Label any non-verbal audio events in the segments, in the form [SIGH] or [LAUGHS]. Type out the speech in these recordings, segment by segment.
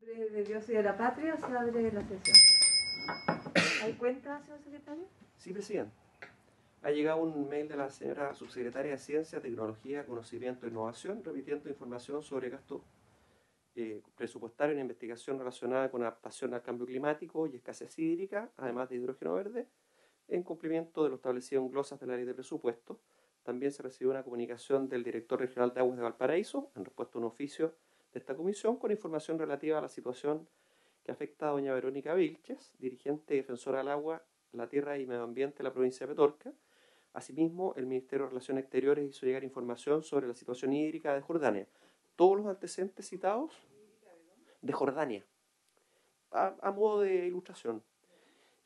de Dios y de la patria se abre la sesión. ¿Hay cuenta, señor secretario? Sí, presidente. Ha llegado un mail de la señora subsecretaria de Ciencia, Tecnología, Conocimiento e Innovación repitiendo información sobre gasto eh, presupuestario en investigación relacionada con adaptación al cambio climático y escasez hídrica, además de hidrógeno verde, en cumplimiento de lo establecido en glosas de la ley de presupuesto. También se recibió una comunicación del director regional de aguas de Valparaíso en respuesta a un oficio de esta comisión con información relativa a la situación que afecta a doña Verónica Vilches, dirigente defensora del agua, la tierra y medio ambiente de la provincia de Petorca. Asimismo, el Ministerio de Relaciones Exteriores hizo llegar información sobre la situación hídrica de Jordania. Todos los antecedentes citados de Jordania, a, modo de ilustración.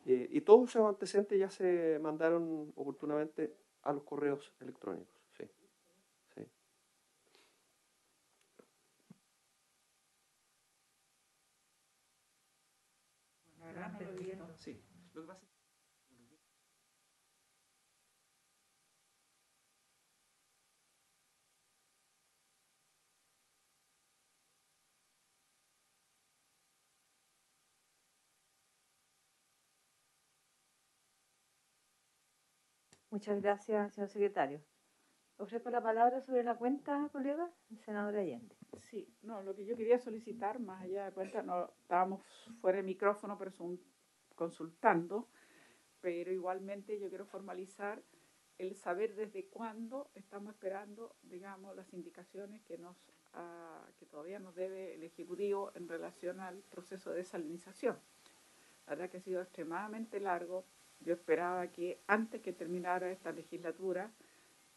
Eh, y todos esos antecedentes ya se mandaron oportunamente a los correos electrónicos. Sí. Lo que pasa Muchas gracias, señor secretario. Ofrezco la palabra sobre la cuenta, colega, el senador Allende. Sí, no, lo que yo quería solicitar, más allá de cuenta, no estábamos fuera de micrófono, pero son consultando, pero igualmente yo quiero formalizar el saber desde cuándo estamos esperando, digamos, las indicaciones que nos ah, que todavía nos debe el Ejecutivo en relación al proceso de desalinización. La verdad que ha sido extremadamente largo, yo esperaba que antes que terminara esta legislatura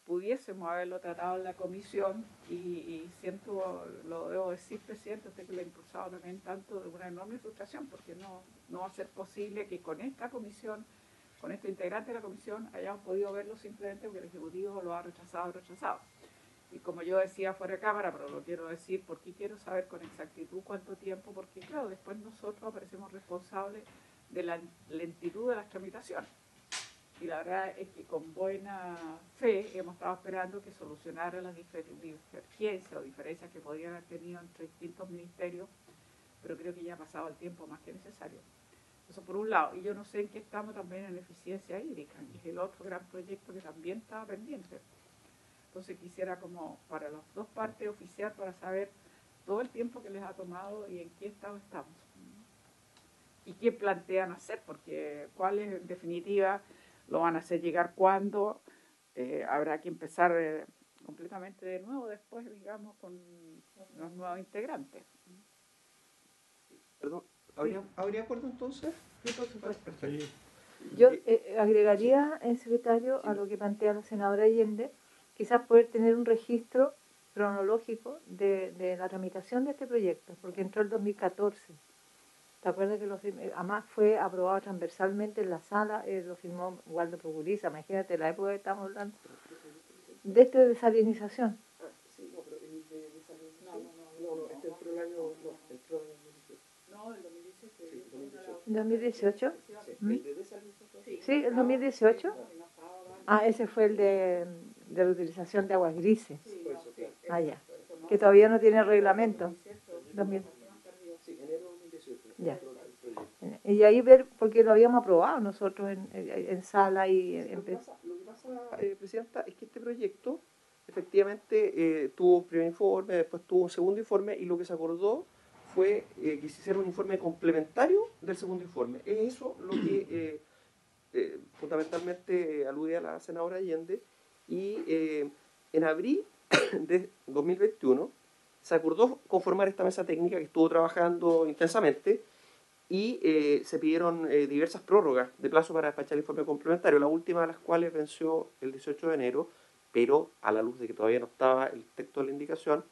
pudiésemos haberlo tratado en la comisión y, siento, lo debo decir, presidente, usted que lo ha impulsado también tanto de una enorme frustración porque no, no va a ser posible que con esta comisión, con este integrante de la comisión, hayamos podido verlo simplemente porque el Ejecutivo lo ha rechazado, rechazado. Y como yo decía fuera de cámara, pero lo quiero decir porque quiero saber con exactitud cuánto tiempo, porque claro, después nosotros aparecemos responsables de la lentitud de las tramitaciones. Y la verdad es que con buena fe hemos estado esperando que solucionara las divergencias o diferencias que podrían haber tenido entre distintos ministerios, pero creo que ya ha pasado el tiempo más que necesario. Eso por un lado. Y yo no sé en qué estamos también en eficiencia hídrica, que es el otro gran proyecto que también estaba pendiente. Entonces quisiera como para las dos partes oficial para saber todo el tiempo que les ha tomado y en qué estado estamos y qué plantean hacer, porque cuáles en definitiva lo van a hacer llegar cuándo, eh, habrá que empezar eh, completamente de nuevo después, digamos, con los nuevos integrantes. Perdón, ¿habría, acuerdo entonces? Sí, por supuesto. Yo eh, agregaría, en secretario, a lo que plantea la senadora Allende, quizás poder tener un registro cronológico de, de la tramitación de este proyecto, porque entró el 2014 ¿Te acuerdas que lo además fue aprobado transversalmente en la sala, eh, lo firmó Waldo Procuriza, imagínate la época que estamos hablando, de esta desalinización. Ah, sí, no, pero el de desalinización. No, no, no, no, este entró el año, no, entró en 2018. No, el 2018. Sí, 2018. ¿2018? Sí, el 2018. Ah, ese fue el de, de la utilización de aguas grises. Ah, ya. Que todavía no tiene reglamento. 2018. Ya. Y ahí ver, porque lo habíamos aprobado nosotros en, en sala y en... Lo que pasa, eh, Presidenta, es que este proyecto efectivamente eh, tuvo un primer informe, después tuvo un segundo informe y lo que se acordó fue eh, que se hiciera un informe complementario del segundo informe. Es eso lo que [CLEARS THROAT] fundamentalmente alude a la senadora Allende y en abril [CLEARS THROAT] de 2021 se acordó conformar esta mesa técnica que estuvo trabajando intensamente y eh, se pidieron eh, diversas prórrogas de plazo para despachar el informe complementario, la última de las cuales venció el 18 de enero, pero a la luz de que todavía no estaba el texto de la indicación,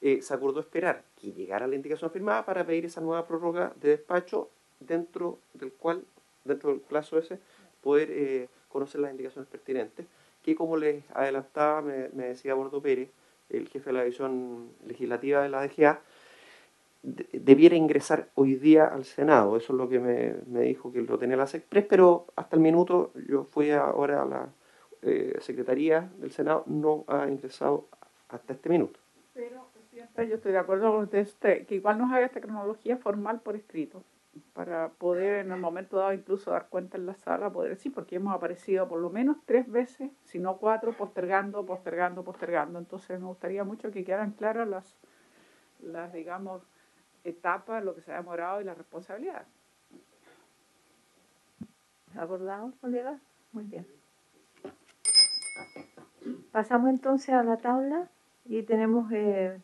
eh, se acordó esperar que llegara la indicación firmada para pedir esa nueva prórroga de despacho dentro del cual, dentro del plazo ese, poder conocer las indicaciones pertinentes, que como les adelantaba, me, me decía Bordo Pérez, el jefe de la división legislativa de la DGA, debiera ingresar hoy día al Senado. Eso es lo que me, me, dijo que lo tenía la SECPRES, pero hasta el minuto yo fui ahora a la eh, Secretaría del Senado, no ha ingresado hasta este minuto. Pero, Presidente, Yo estoy de acuerdo con usted, que igual nos haga esta cronología formal por escrito, para poder en el momento dado incluso dar cuenta en la sala, poder decir, porque hemos aparecido por lo menos tres veces, si no cuatro, postergando, postergando, postergando. Entonces me gustaría mucho que quedaran claras las, las digamos, etapas, lo que se ha demorado y la responsabilidad. ¿Acordado, colega? Muy bien. Pasamos entonces a la tabla y tenemos eh,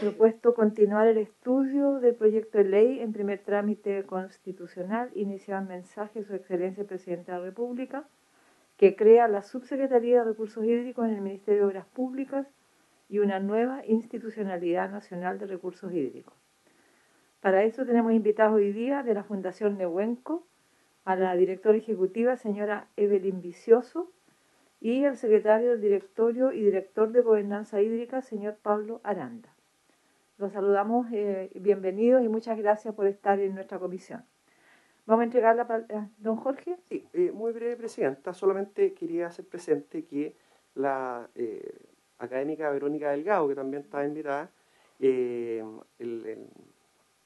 propuesto continuar el estudio del proyecto de ley en primer trámite constitucional, iniciado en mensaje Su Excelencia el Presidente de la República, que crea la Subsecretaría de Recursos Hídricos en el Ministerio de Obras Públicas y una nueva institucionalidad nacional de recursos hídricos. Para eso tenemos invitados hoy día de la Fundación Nehuenco a la directora ejecutiva, señora Evelyn Vicioso, y al secretario del directorio y director de gobernanza hídrica, señor Pablo Aranda. Los saludamos, eh, bienvenidos y muchas gracias por estar en nuestra comisión. Vamos a entregar la palabra don Jorge. Sí, eh, muy breve, Presidenta. Solamente quería hacer presente que la eh, académica Verónica Delgado, que también está invitada,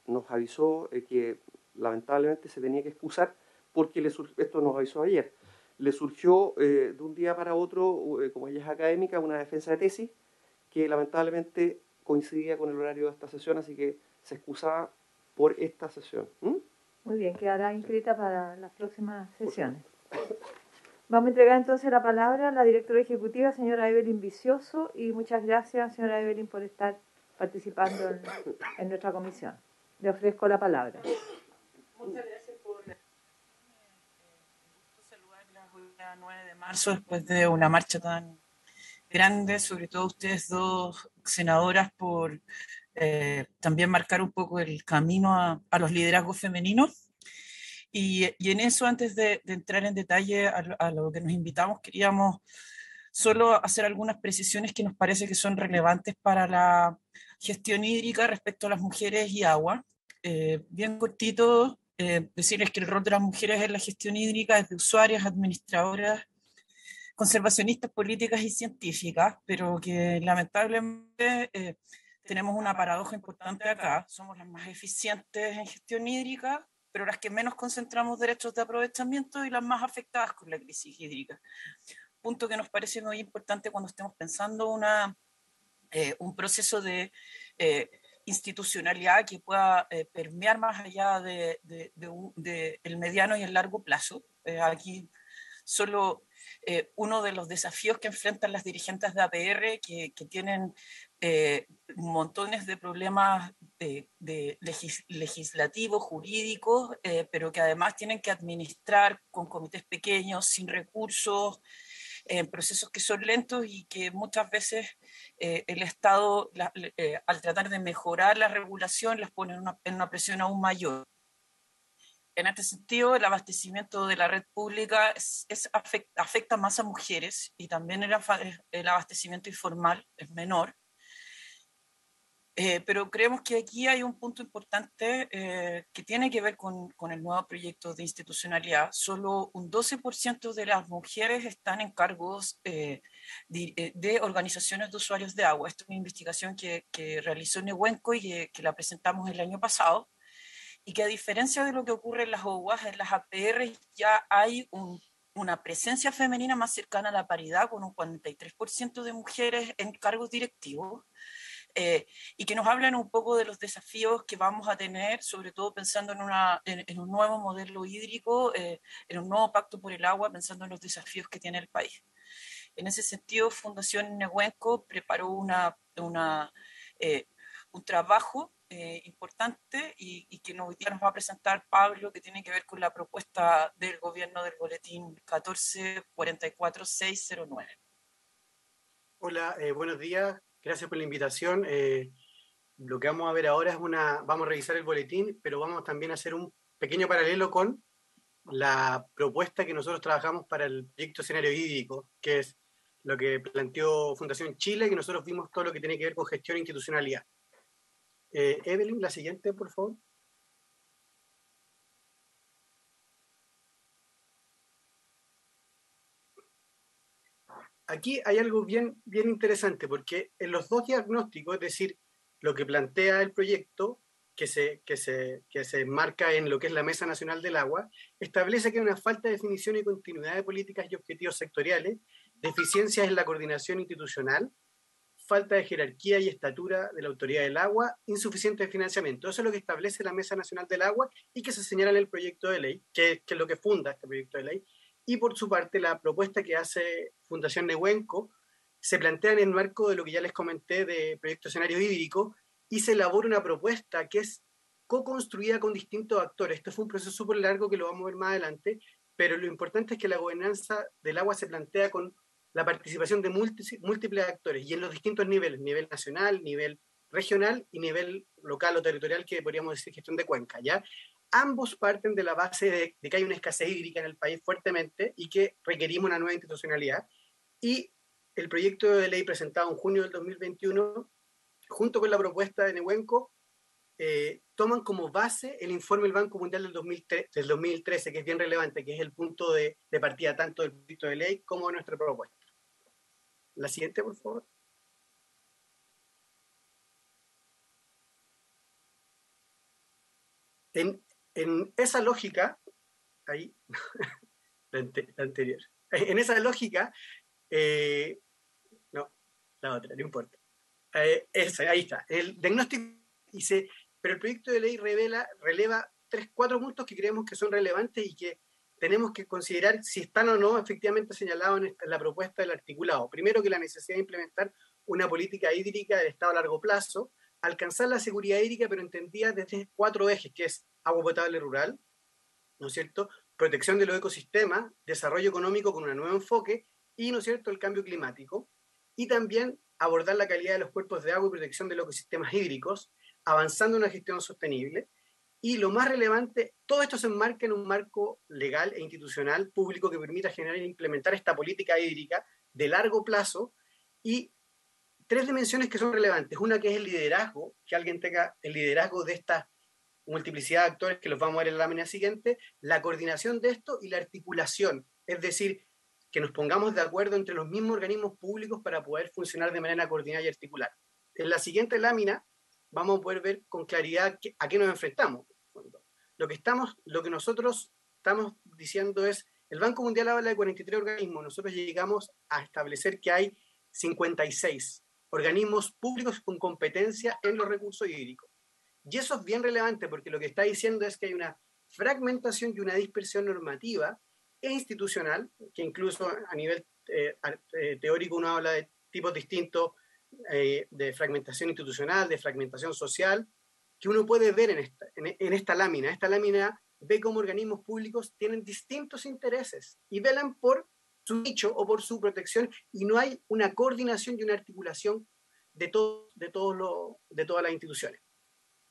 nos avisó que lamentablemente se tenía que excusar porque le esto nos avisó ayer. Le surgió de un día para otro, como ella es académica, una defensa de tesis que lamentablemente coincidía con el horario de esta sesión, así que se excusaba por esta sesión. Muy bien, quedará inscrita para las próximas sesiones. Vamos a entregar entonces la palabra a la directora ejecutiva, señora Evelyn Vicioso, y muchas gracias, señora Evelyn, por estar participando en, nuestra comisión. Le ofrezco la palabra. Muchas gracias por la... saludar 9 de marzo después de una marcha tan grande, sobre todo ustedes dos senadoras, por eh, también marcar un poco el camino a, los liderazgos femeninos. Y, en eso, antes de, entrar en detalle a, lo que nos invitamos, queríamos solo hacer algunas precisiones que nos parece que son relevantes para la gestión hídrica respecto a las mujeres y agua. Eh, bien cortito, eh, decirles que el rol de las mujeres en la gestión hídrica es de usuarias, administradoras conservacionistas políticas y científicas, pero que lamentablemente eh, tenemos una paradoja importante acá. Somos las más eficientes en gestión hídrica, pero las que menos concentramos derechos de aprovechamiento y las más afectadas con la crisis hídrica. Punto que nos parece muy importante cuando estemos pensando una, eh, un proceso de eh, institucionalidad que pueda permear más allá del de, el mediano y el largo plazo. aquí solo eh, uno de los desafíos que enfrentan las dirigentes de APR, que, tienen eh, montones de problemas de, legislativos, jurídicos, eh, pero que además tienen que administrar con comités pequeños, sin recursos, en procesos que son lentos y que muchas veces el Estado, al tratar de mejorar la regulación, las pone en una presión aún mayor. En este sentido, el abastecimiento de la red pública es, afecta, más a mujeres y también el, el abastecimiento informal es menor. Eh, pero creemos que aquí hay un punto importante eh, que tiene que ver con, con, el nuevo proyecto de institucionalidad. Solo un 12% de las mujeres están en cargos eh, de, organizaciones de usuarios de agua. Esta es una investigación que, que realizó Nehuenco y que, que la presentamos el año pasado y que a diferencia de lo que ocurre en las OUAS, en las APR ya hay una presencia femenina más cercana a la paridad, con un 43% de mujeres en cargos directivos, eh, y que nos hablan un poco de los desafíos que vamos a tener, sobre todo pensando en, una, en, un nuevo modelo hídrico, eh, en un nuevo pacto por el agua, pensando en los desafíos que tiene el país. En ese sentido, Fundación Nehuenco preparó una, una eh, un trabajo eh, importante y, que hoy día nos va a presentar Pablo, que tiene que ver con la propuesta del gobierno del boletín 1444609. Hola, eh, buenos días. Gracias por la invitación. Eh, lo que vamos a ver ahora es una, vamos a revisar el boletín, pero vamos también a hacer un pequeño paralelo con la propuesta que nosotros trabajamos para el proyecto escenario hídrico, que es lo que planteó Fundación Chile, que nosotros vimos todo lo que tiene que ver con gestión e institucionalidad. Eh, Evelyn, la siguiente, por favor. Aquí hay algo bien, bien interesante, porque en los dos diagnósticos, es decir, lo que plantea el proyecto, que se, que, se, que se marca en lo que es la Mesa Nacional del Agua, establece que hay una falta de definición y continuidad de políticas y objetivos sectoriales, deficiencias en la coordinación institucional, falta de jerarquía y estatura de la autoridad del agua, insuficiente financiamiento. Eso es lo que establece la Mesa Nacional del Agua y que se señala en el proyecto de ley, que, que es lo que funda este proyecto de ley. Y por su parte, la propuesta que hace Fundación Nehuenco se plantea en el marco de lo que ya les comenté de Proyecto Escenario Hídrico y se elabora una propuesta que es co-construida con distintos actores. Esto fue un proceso súper largo que lo vamos a ver más adelante, pero lo importante es que la gobernanza del agua se plantea con la participación de múltiples actores y en los distintos niveles, nivel nacional, nivel regional y nivel local o territorial que podríamos decir gestión de cuenca, ¿ya? Ambos parten de la base de, de, que hay una escasez hídrica en el país fuertemente y que requerimos una nueva institucionalidad. Y el proyecto de ley presentado en junio del 2021, junto con la propuesta de Nehuenco, eh, toman como base el informe del Banco Mundial del, 2003, del 2013, que es bien relevante, que es el punto de, de partida tanto del proyecto de ley como de nuestra propuesta. La siguiente, por favor. En, en esa lógica, ahí, [LAUGHS] la, anterior, [LAUGHS] en esa lógica, eh, no, la otra, no importa. Eh, esa, ahí está. El diagnóstico dice, pero el proyecto de ley revela, releva tres, cuatro puntos que creemos que son relevantes y que tenemos que considerar si están o no efectivamente señalados en, la propuesta del articulado. Primero que la necesidad de implementar una política hídrica de Estado a largo plazo, alcanzar la seguridad hídrica, pero entendida desde cuatro ejes, que es agua potable rural, ¿no es cierto? Protección de los ecosistemas, desarrollo económico con un nuevo enfoque y, ¿no es cierto?, el cambio climático. Y también abordar la calidad de los cuerpos de agua y protección de los ecosistemas hídricos, avanzando en una gestión sostenible y lo más relevante, todo esto se enmarca en un marco legal e institucional público que permita generar e implementar esta política hídrica de largo plazo y tres dimensiones que son relevantes. Una que es el liderazgo, que alguien tenga el liderazgo de esta multiplicidad de actores que los vamos a ver en la lámina siguiente, la coordinación de esto y la articulación, es decir, que nos pongamos de acuerdo entre los mismos organismos públicos para poder funcionar de manera coordinada y articular. En la siguiente lámina vamos a poder ver con claridad a qué nos enfrentamos. Lo que, estamos, lo que nosotros estamos diciendo es, el Banco Mundial habla de 43 organismos, nosotros llegamos a establecer que hay 56 organismos públicos con competencia en los recursos hídricos. Y eso es bien relevante porque lo que está diciendo es que hay una fragmentación y una dispersión normativa e institucional, que incluso a nivel eh, eh, teórico uno habla de tipos distintos eh, de fragmentación institucional, de fragmentación social, que uno puede ver en esta, en, esta lámina. Esta lámina ve cómo organismos públicos tienen distintos intereses y velan por su nicho o por su protección y no hay una coordinación y una articulación de, todo, de, todos de todas las instituciones.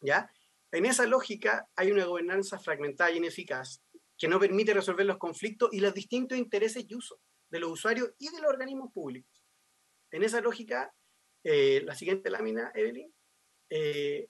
¿ya? En esa lógica hay una gobernanza fragmentada y ineficaz que no permite resolver los conflictos y los distintos intereses y usos de los usuarios y de los organismos públicos. En esa lógica, eh, la siguiente lámina, Evelyn, eh,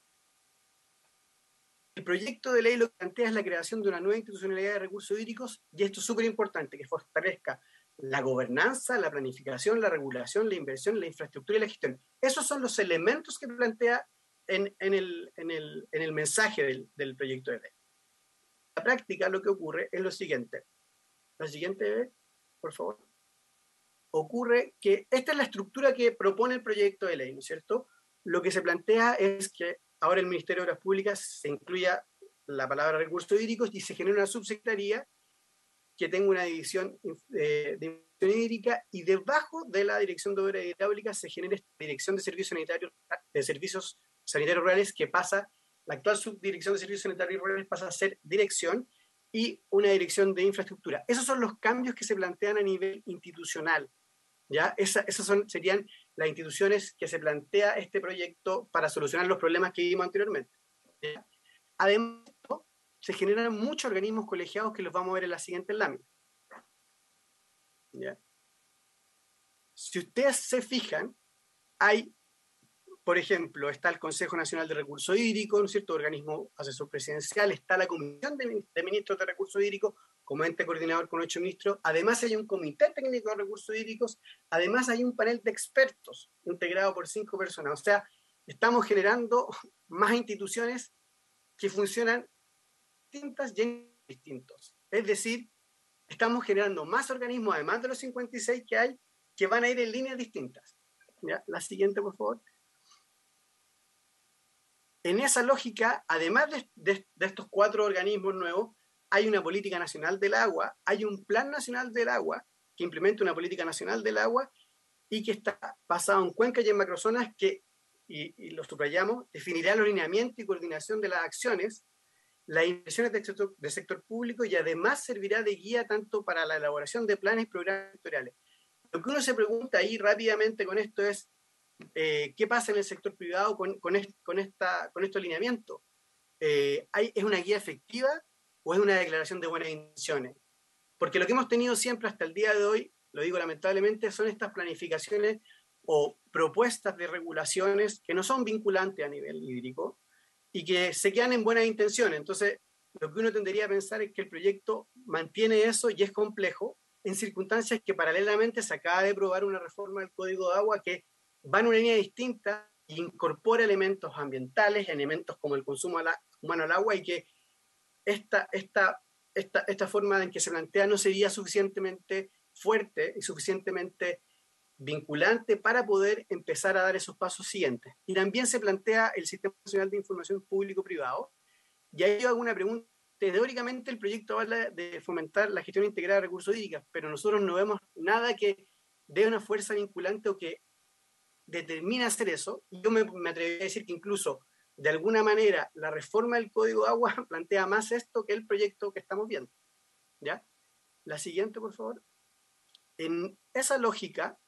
el proyecto de ley lo que plantea es la creación de una nueva institucionalidad de recursos hídricos y esto es súper importante, que fortalezca la gobernanza, la planificación, la regulación, la inversión, la infraestructura y la gestión. Esos son los elementos que plantea en, el, mensaje del, del, proyecto de ley. En la práctica lo que ocurre es lo siguiente. La siguiente, por favor. Ocurre que esta es la estructura que propone el proyecto de ley, ¿no es cierto? Lo que se plantea es que ahora el Ministerio de Obras Públicas se incluya la palabra recursos hídricos y se genera una subsecretaría que tenga una división eh, de hídrica y debajo de la Dirección de Obras Hidráulicas se genera esta Dirección de Servicios Sanitarios, de Servicios Sanitarios Rurales que pasa, la actual subdirección de Servicios Sanitarios Rurales pasa a ser dirección y una dirección de infraestructura. Esos son los cambios que se plantean a nivel institucional. ¿ya? Esa, esas serían las instituciones que se plantea este proyecto para solucionar los problemas que vimos anteriormente. Además, se generan muchos organismos colegiados que los vamos a ver en la siguiente lámina. Si ustedes se fijan, hay, por ejemplo, está el Consejo Nacional de Recursos Hídricos, un cierto organismo asesor presidencial, está la Comisión de, Ministros de Recursos Hídricos, como ente coordinador con ocho ministros, además hay un comité técnico de recursos hídricos, además hay un panel de expertos integrado por cinco personas. O sea, estamos generando [LAUGHS] más instituciones que funcionan distintas y distintos. Es decir, estamos generando más organismos, además de los 56 que hay, que van a ir en líneas distintas. La siguiente, por favor. En esa lógica, además de, estos cuatro organismos nuevos, hay una política nacional del agua, hay un plan nacional del agua que implementa una política nacional del agua y que está basado en cuencas y en macrozonas que, y, lo subrayamos, definirá el alineamiento y coordinación de las acciones, las inversiones del sector, público y además servirá de guía tanto para la elaboración de planes y programas sectoriales. Lo que uno se pregunta ahí rápidamente con esto es, eh, ¿qué pasa en el sector privado con, con, con, esta, con este alineamiento? Eh, ¿Es una guía efectiva o es una declaración de buenas intenciones? Porque lo que hemos tenido siempre hasta el día de hoy, lo digo lamentablemente, son estas planificaciones o propuestas de regulaciones que no son vinculantes a nivel hídrico y que se quedan en buenas intenciones. Entonces, lo que uno tendría a pensar es que el proyecto mantiene eso y es complejo en circunstancias que paralelamente se acaba de aprobar una reforma del Código de Agua que va en una línea distinta e incorpora elementos ambientales, elementos como el consumo humano al agua y que esta, esta, esta, esta forma en que se plantea no sería suficientemente fuerte y suficientemente vinculante para poder empezar a dar esos pasos siguientes. Y también se plantea el Sistema Nacional de Información Público-Privado. Y ahí yo hago una pregunta. Teóricamente el proyecto habla de fomentar la gestión integrada de recursos hídricos, pero nosotros no vemos nada que dé una fuerza vinculante o que determina hacer eso, yo me, me atrevería a decir que incluso de alguna manera la reforma del Código de Agua [LAUGHS] plantea más esto que el proyecto que estamos viendo. ¿Ya? La siguiente, por favor. En esa lógica,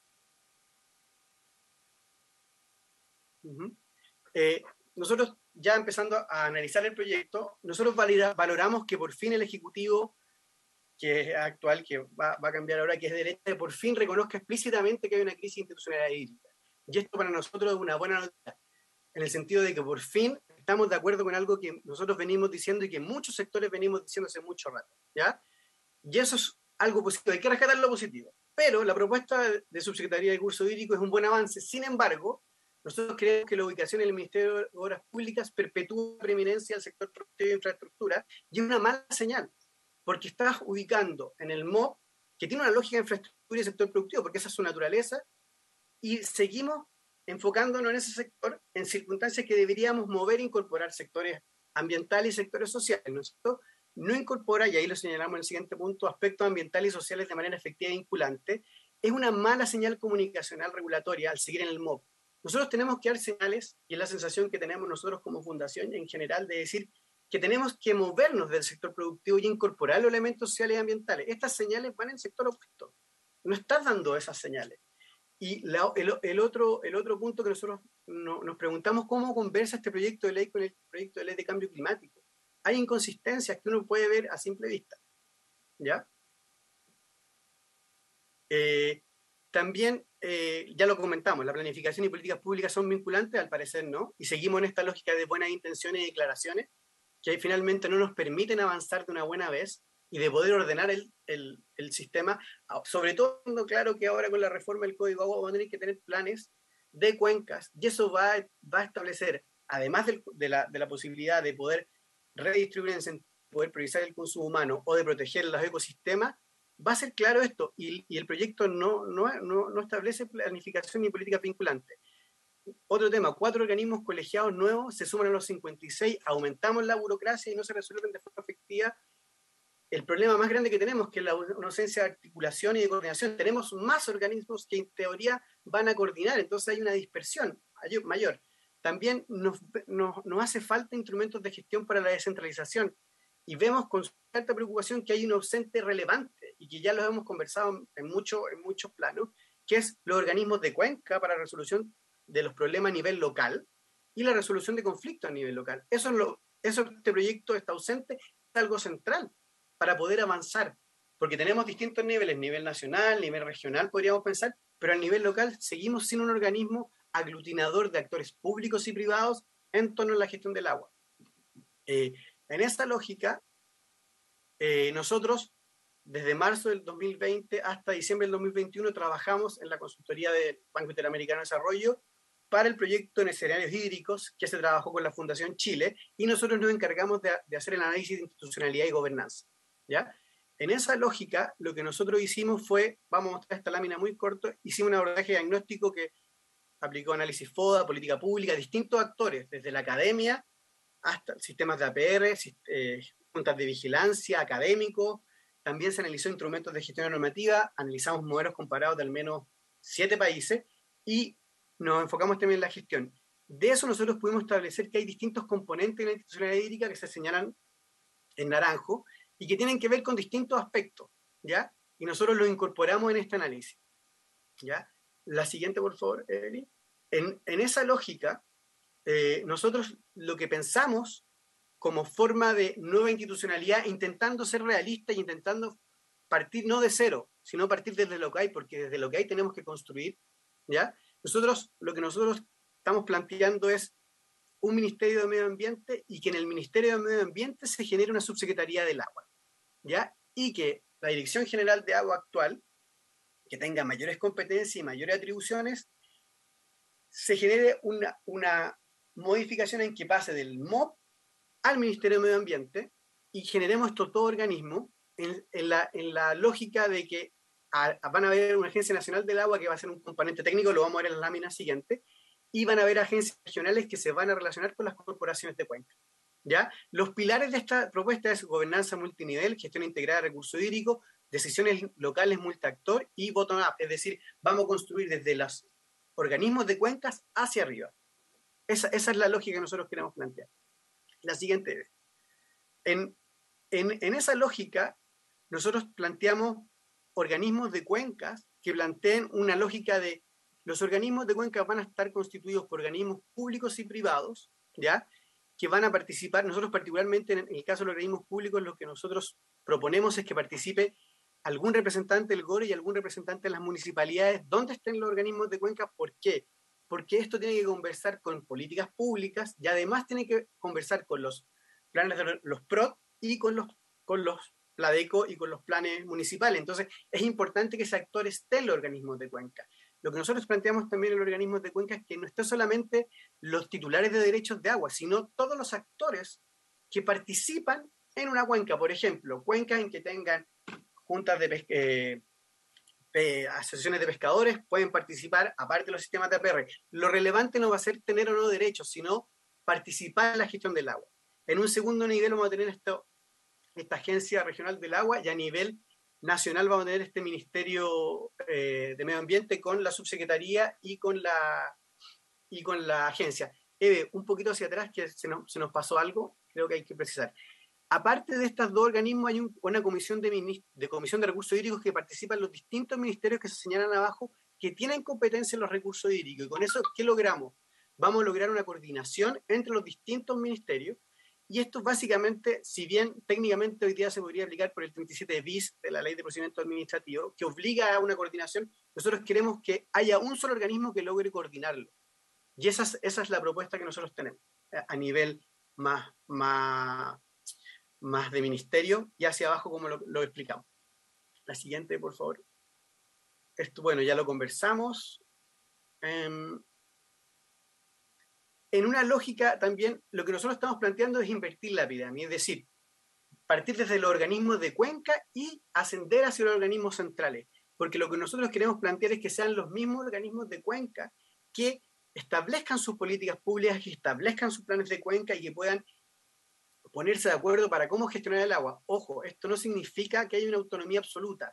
eh, nosotros ya empezando a analizar el proyecto, nosotros valoramos que por fin el Ejecutivo, que es actual, que va, va, a cambiar ahora, que es derecha, por fin reconozca explícitamente que hay una crisis institucional hídrica. Y esto para nosotros es una buena noticia, en el sentido de que por fin estamos de acuerdo con algo que nosotros venimos diciendo y que muchos sectores venimos diciendo hace mucho rato, ¿ya? Y eso es algo positivo, hay que rescatar lo positivo. Pero la propuesta de Subsecretaría de Curso Hídrico es un buen avance. Sin embargo, nosotros creemos que la ubicación en el Ministerio de Obras Públicas perpetúa la preeminencia del sector productivo de infraestructura y es una mala señal, porque estás ubicando en el MOP, que tiene una lógica de infraestructura y sector productivo, porque esa es su naturaleza, y seguimos enfocándonos en ese sector en circunstancias que deberíamos mover e incorporar sectores ambientales y sectores sociales. No incorpora, y ahí lo señalamos en el siguiente punto, aspectos ambientales y sociales de manera efectiva e vinculante, es una mala señal comunicacional regulatoria al seguir en el MOB. Nosotros tenemos que dar señales, y es la sensación que tenemos nosotros como fundación en general, de decir que tenemos que movernos del sector productivo y incorporar los elementos sociales y ambientales. Estas señales van en el sector opuesto. No estás dando esas señales. Y el, otro, el otro punto que nosotros nos preguntamos, ¿cómo conversa este proyecto de ley con el proyecto de ley de cambio climático? Hay inconsistencias que uno puede ver a simple vista. ¿Ya? Eh, también, eh, ya lo comentamos, la planificación y políticas públicas son vinculantes, al parecer no, y seguimos en esta lógica de buenas intenciones y declaraciones que finalmente no nos permiten avanzar de una buena vez y de poder ordenar el, el, sistema, sobre todo claro que ahora con la reforma del Código Agua vamos a tener que tener planes de cuencas y eso va, va a establecer, además de, de, la, de, la, posibilidad de poder redistribuir, en poder priorizar el consumo humano o de proteger los ecosistemas, va a ser claro esto y, el proyecto no, establece planificación ni política vinculante. Otro tema, cuatro organismos colegiados nuevos se suman a los 56, aumentamos la burocracia y no se resuelven de forma efectiva el problema más grande que tenemos, que es la ausencia de articulación y de coordinación. Tenemos más organismos que en teoría van a coordinar, entonces hay una dispersión mayor. También nos, hace falta instrumentos de gestión para la descentralización y vemos con cierta preocupación que hay un ausente relevante y que ya lo hemos conversado en, mucho, en muchos planos, que es los organismos de cuenca para resolución de los problemas a nivel local y la resolución de conflictos a nivel local. Eso es lo, eso este proyecto está ausente, es algo central para poder avanzar, porque tenemos distintos niveles, nivel nacional, nivel regional, podríamos pensar, pero a nivel local seguimos sin un organismo aglutinador de actores públicos y privados en torno a la gestión del agua. Eh, en esta lógica, eh, nosotros desde marzo del 2020 hasta diciembre del 2021 trabajamos en la consultoría del Banco Interamericano de Desarrollo para el proyecto en escenarios hídricos que se trabajó con la Fundación Chile y nosotros nos encargamos de, de hacer el análisis de institucionalidad y gobernanza. ¿ya? En esa lógica, lo que nosotros hicimos fue, vamos a mostrar esta lámina muy corto, hicimos un abordaje diagnóstico que aplicó análisis FODA, política pública, distintos actores, desde la academia hasta sistemas de APR, eh, juntas de vigilancia, académicos. También se analizó instrumentos de gestión normativa, analizamos modelos comparados de al menos siete países y nos enfocamos también en la gestión. De eso nosotros pudimos establecer que hay distintos componentes de la institucionalidad hídrica que se señalan en naranjo y que tienen que ver con distintos aspectos, ¿ya? Y nosotros los incorporamos en este análisis, ¿ya? La siguiente, por favor, Eli. En, en esa lógica, eh, nosotros lo que pensamos como forma de nueva institucionalidad, intentando ser realistas y intentando partir no de cero, sino partir desde lo que hay, porque desde lo que hay tenemos que construir, ¿ya? Nosotros, lo que nosotros estamos planteando es un Ministerio de Medio Ambiente y que en el Ministerio de Medio Ambiente se genere una subsecretaría del agua, ¿ya? Y que la Dirección General de Agua actual, que tenga mayores competencias y mayores atribuciones, se genere una, una modificación en que pase del MOP al Ministerio de Medio Ambiente y generemos estos dos organismos en, la, lógica de que van a haber una Agencia Nacional del Agua que va a ser un componente técnico, lo vamos a ver en la lámina siguiente, y van a haber agencias regionales que se van a relacionar con las corporaciones de cuenca. ¿ya? Los pilares de esta propuesta es gobernanza multinivel, gestión integrada de recursos hídricos, decisiones locales multiactor y bottom-up, es decir, vamos a construir desde los organismos de cuencas hacia arriba. Esa, esa es la lógica que nosotros queremos plantear. La siguiente En, en, esa lógica, nosotros planteamos organismos de cuencas que planteen una lógica de los organismos de cuenca van a estar constituidos por organismos públicos y privados, ¿ya? Que van a participar, nosotros particularmente en el caso de los organismos públicos, lo que nosotros proponemos es que participe algún representante del GORE y algún representante de las municipalidades, donde estén los organismos de cuenca, ¿por qué? Porque esto tiene que conversar con políticas públicas y además tiene que conversar con los planes de los PROT y con los, con los PLADECO y con los planes municipales. Entonces, es importante que ese actor esté en los organismos de cuenca. Lo que nosotros planteamos también en los organismos de cuenca es que no estén solamente los titulares de derechos de agua, sino todos los actores que participan en una cuenca. Por ejemplo, cuencas en que tengan juntas de eh, asociaciones de pescadores pueden participar, aparte de los sistemas de APR. Lo relevante no va a ser tener o no derechos, sino participar en la gestión del agua. En un segundo nivel vamos a tener esto, esta agencia regional del agua y a nivel nacional vamos a tener este Ministerio eh, de Medio Ambiente con la subsecretaría y con la, y con la agencia. Eve, un poquito hacia atrás, que se nos, se nos pasó algo, creo que hay que precisar. Aparte de estos dos organismos, hay una comisión de, de comisión de recursos hídricos que participan los distintos ministerios que se señalan abajo, que tienen competencia en los recursos hídricos. Y con eso, ¿qué logramos? Vamos a lograr una coordinación entre los distintos ministerios y esto básicamente, si bien técnicamente hoy día se podría aplicar por el 37 bis de la Ley de Procedimiento Administrativo, que obliga a una coordinación, nosotros queremos que haya un solo organismo que logre coordinarlo. Y esa es, esa es la propuesta que nosotros tenemos eh, a nivel más, más, más de ministerio y hacia abajo como lo, explicamos. La siguiente, por favor. Esto, bueno, ya lo conversamos. Um, en una lógica también, lo que nosotros estamos planteando es invertir la pirámide, es decir, partir desde los organismos de cuenca y ascender hacia los organismos centrales. Porque lo que nosotros queremos plantear es que sean los mismos organismos de cuenca que establezcan sus políticas públicas, que establezcan sus planes de cuenca y que puedan ponerse de acuerdo para cómo gestionar el agua. Ojo, esto no significa que haya una autonomía absoluta.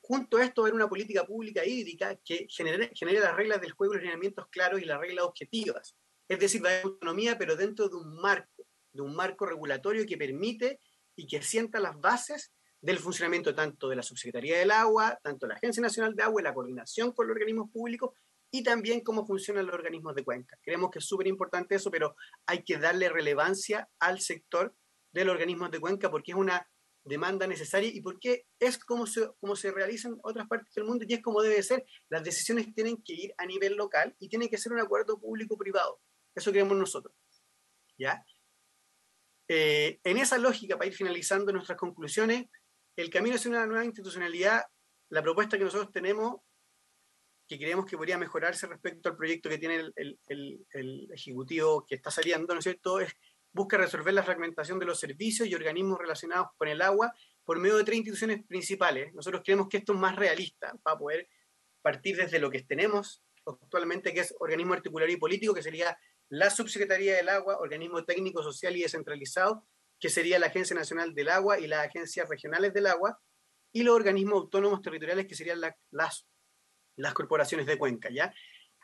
Junto a esto, haber una política pública hídrica que genere, las reglas del juego los lineamientos claros y las reglas objetivas. Es decir, la autonomía, pero dentro de un marco, de un marco regulatorio que permite y que sienta las bases del funcionamiento tanto de la Subsecretaría del Agua, tanto de la Agencia Nacional de Agua y la coordinación con los organismos públicos y también cómo funcionan los organismos de cuenca. Creemos que es súper importante eso, pero hay que darle relevancia al sector de los organismos de cuenca porque es una demanda necesaria y porque es como se, como se realiza en otras partes del mundo y es como debe ser. Las decisiones tienen que ir a nivel local y tiene que ser un acuerdo público-privado. Eso creemos nosotros. ¿Ya? Eh, en esa lógica, para ir finalizando nuestras conclusiones, el camino hacia una nueva institucionalidad, la propuesta que nosotros tenemos, que creemos que podría mejorarse respecto al proyecto que tiene el, Ejecutivo que está saliendo, ¿no es cierto?, es busca resolver la fragmentación de los servicios y organismos relacionados con el agua por medio de tres instituciones principales. Nosotros creemos que esto es más realista para poder partir desde lo que tenemos actualmente, que es organismo articular y político, que sería la Subsecretaría del Agua, organismo técnico, social y descentralizado, que sería la Agencia Nacional del Agua y las agencias regionales del agua, y los organismos autónomos territoriales, que serían las, las corporaciones de cuenca, ¿ya?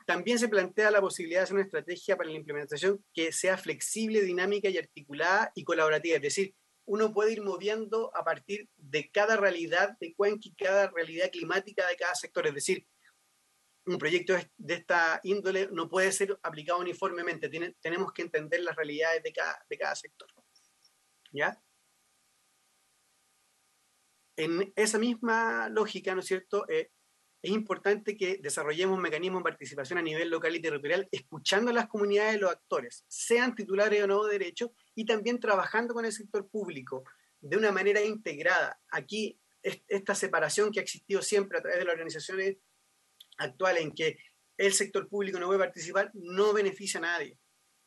También se plantea la posibilidad de hacer una estrategia para la implementación que sea flexible, dinámica y articulada y colaborativa. Es decir, uno puede ir moviendo a partir de cada realidad de Cuenca y cada realidad climática de cada sector. Es decir, un proyecto de esta índole no puede ser aplicado uniformemente. tenemos que entender las realidades de cada, sector. ¿Ya? En esa misma lógica, ¿no es cierto? Eh, es importante que desarrollemos un mecanismo de participación a nivel local y territorial, escuchando a las comunidades de los actores, sean titulares o no de derechos, y también trabajando con el sector público de una manera integrada. Aquí, esta separación que ha existido siempre a través de las organizaciones actuales, en que el sector público no puede participar, no beneficia a nadie.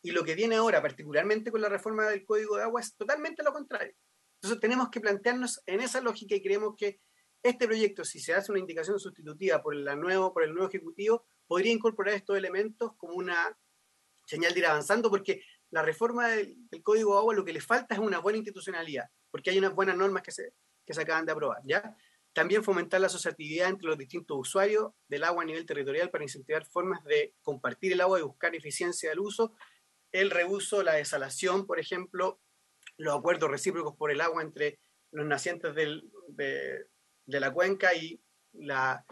Y lo que viene ahora, particularmente con la reforma del Código de Agua, es totalmente lo contrario. Entonces tenemos que plantearnos en esa lógica y creemos que este proyecto, si se hace una indicación sustitutiva por, la nuevo, por el nuevo Ejecutivo, podría incorporar estos elementos como una señal de ir avanzando, porque la reforma del, Código de Agua lo que le falta es una buena institucionalidad, porque hay unas buenas normas que se, que se acaban de aprobar. ¿ya? También fomentar la asociatividad entre los distintos usuarios del agua a nivel territorial para incentivar formas de compartir el agua y buscar eficiencia del uso, el reuso, la desalación, por ejemplo, los acuerdos recíprocos por el agua entre los nacientes del, de, de la cuenca y la,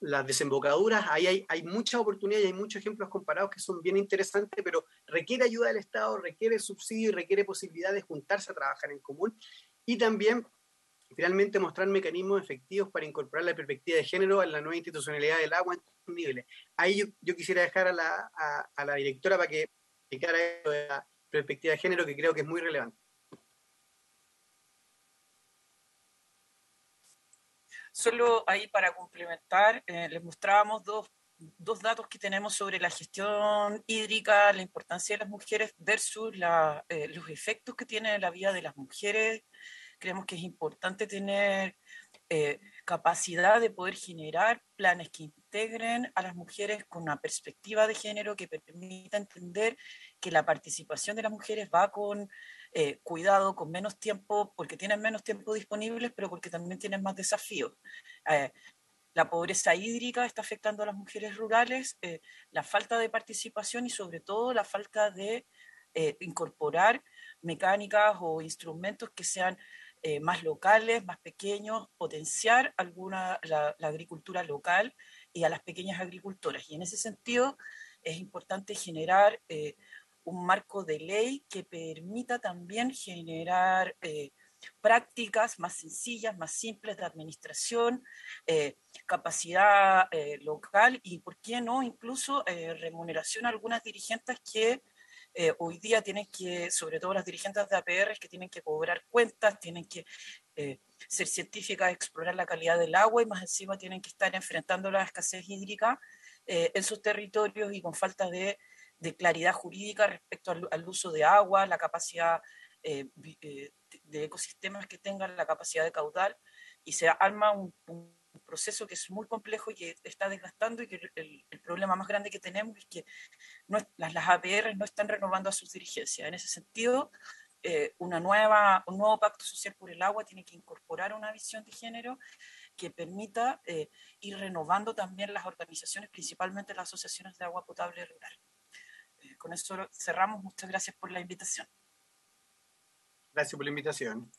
las desembocaduras, ahí hay, hay muchas oportunidades y hay muchos ejemplos comparados que son bien interesantes, pero requiere ayuda del Estado, requiere subsidio y requiere posibilidad de juntarse a trabajar en común. Y también, finalmente, mostrar mecanismos efectivos para incorporar la perspectiva de género en la nueva institucionalidad del agua en todos niveles. Ahí yo, quisiera dejar a la, a, la directora para que explicara la perspectiva de género, que creo que es muy relevante. Solo ahí para complementar, eh, les mostrábamos dos, dos, datos que tenemos sobre la gestión hídrica, la importancia de las mujeres versus eh, los efectos que tiene en la vida de las mujeres. Creemos que es importante tener eh, capacidad de poder generar planes que integren a las mujeres con una perspectiva de género que permita entender que la participación de las mujeres va con eh, cuidado, con menos tiempo, porque tienen menos tiempo disponible, pero porque también tienen más desafíos. Eh, la pobreza hídrica está afectando a las mujeres rurales, eh, la falta de participación y sobre todo la falta de incorporar mecánicas o instrumentos que sean más locales, más pequeños, potenciar alguna, la, la, agricultura local y a las pequeñas agricultoras. Y en ese sentido es importante generar un marco de ley que permita también generar eh, prácticas más sencillas, más simples de administración, eh, capacidad eh, local y, ¿por qué no?, incluso remuneración a algunas dirigentes que hoy día tienen que, sobre todo las dirigentes de APR, que tienen que cobrar cuentas, tienen que ser científicas, explorar la calidad del agua y más encima tienen que estar enfrentando la escasez hídrica en sus territorios y con falta de de claridad jurídica respecto al, uso de agua, la capacidad eh, eh, de ecosistemas que tengan la capacidad de caudal, y se arma un, proceso que es muy complejo y que está desgastando y que el, problema más grande que tenemos es que las, las, APR no están renovando a sus dirigencias. En ese sentido, eh, una nueva, un nuevo pacto social por el agua tiene que incorporar una visión de género que permita ir renovando también las organizaciones, principalmente las asociaciones de agua potable rural con eso cerramos. Muchas gracias por la invitación. Gracias por la invitación.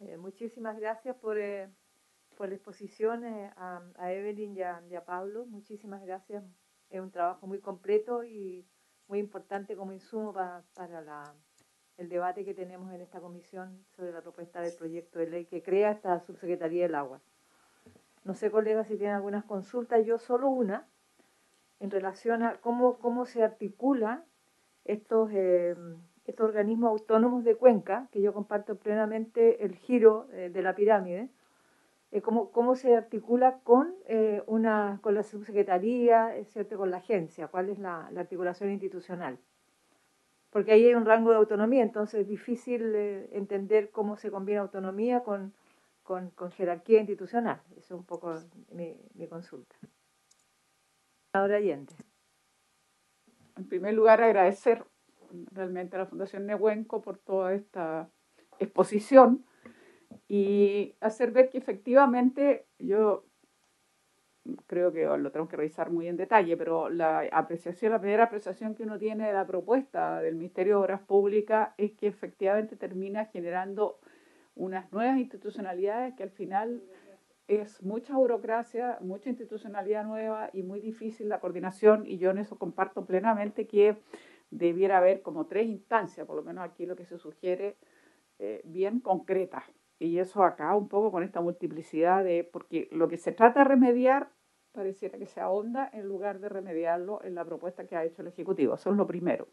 Eh, muchísimas gracias por, eh, por la exposición eh, a, Evelyn y a, Pablo. Muchísimas gracias. Es un trabajo muy completo y muy importante como insumo para la, el debate que tenemos en esta comisión sobre la propuesta del proyecto de ley que crea esta Subsecretaría del Agua. No sé, colegas, si tienen algunas consultas. Yo solo una en relación a cómo, cómo se articula estos, eh, estos organismos autónomos de Cuenca, que yo comparto plenamente el giro eh, de la pirámide, eh, cómo, cómo, se articula con, una, con la subsecretaría, ¿cierto? con la agencia, cuál es la, la, articulación institucional. Porque ahí hay un rango de autonomía, entonces es difícil entender cómo se combina autonomía con, con, jerarquía institucional. Eso es un poco mi consulta. Allende. En primer lugar, agradecer realmente a la Fundación Nehuenco por toda esta exposición y hacer ver que efectivamente yo creo que lo tengo que revisar muy en detalle, pero la apreciación, la primera apreciación que uno tiene de la propuesta del Ministerio de Obras Públicas es que efectivamente termina generando unas nuevas institucionalidades que al final es mucha burocracia, mucha institucionalidad nueva y muy difícil la coordinación y yo en eso comparto plenamente que debiera haber como tres instancias, por lo menos aquí lo que se sugiere, eh, bien concretas. Y eso acá un poco con esta multiplicidad de, porque lo que se trata de remediar pareciera que se ahonda en lugar de remediarlo en la propuesta que ha hecho el Ejecutivo. Eso es lo primero.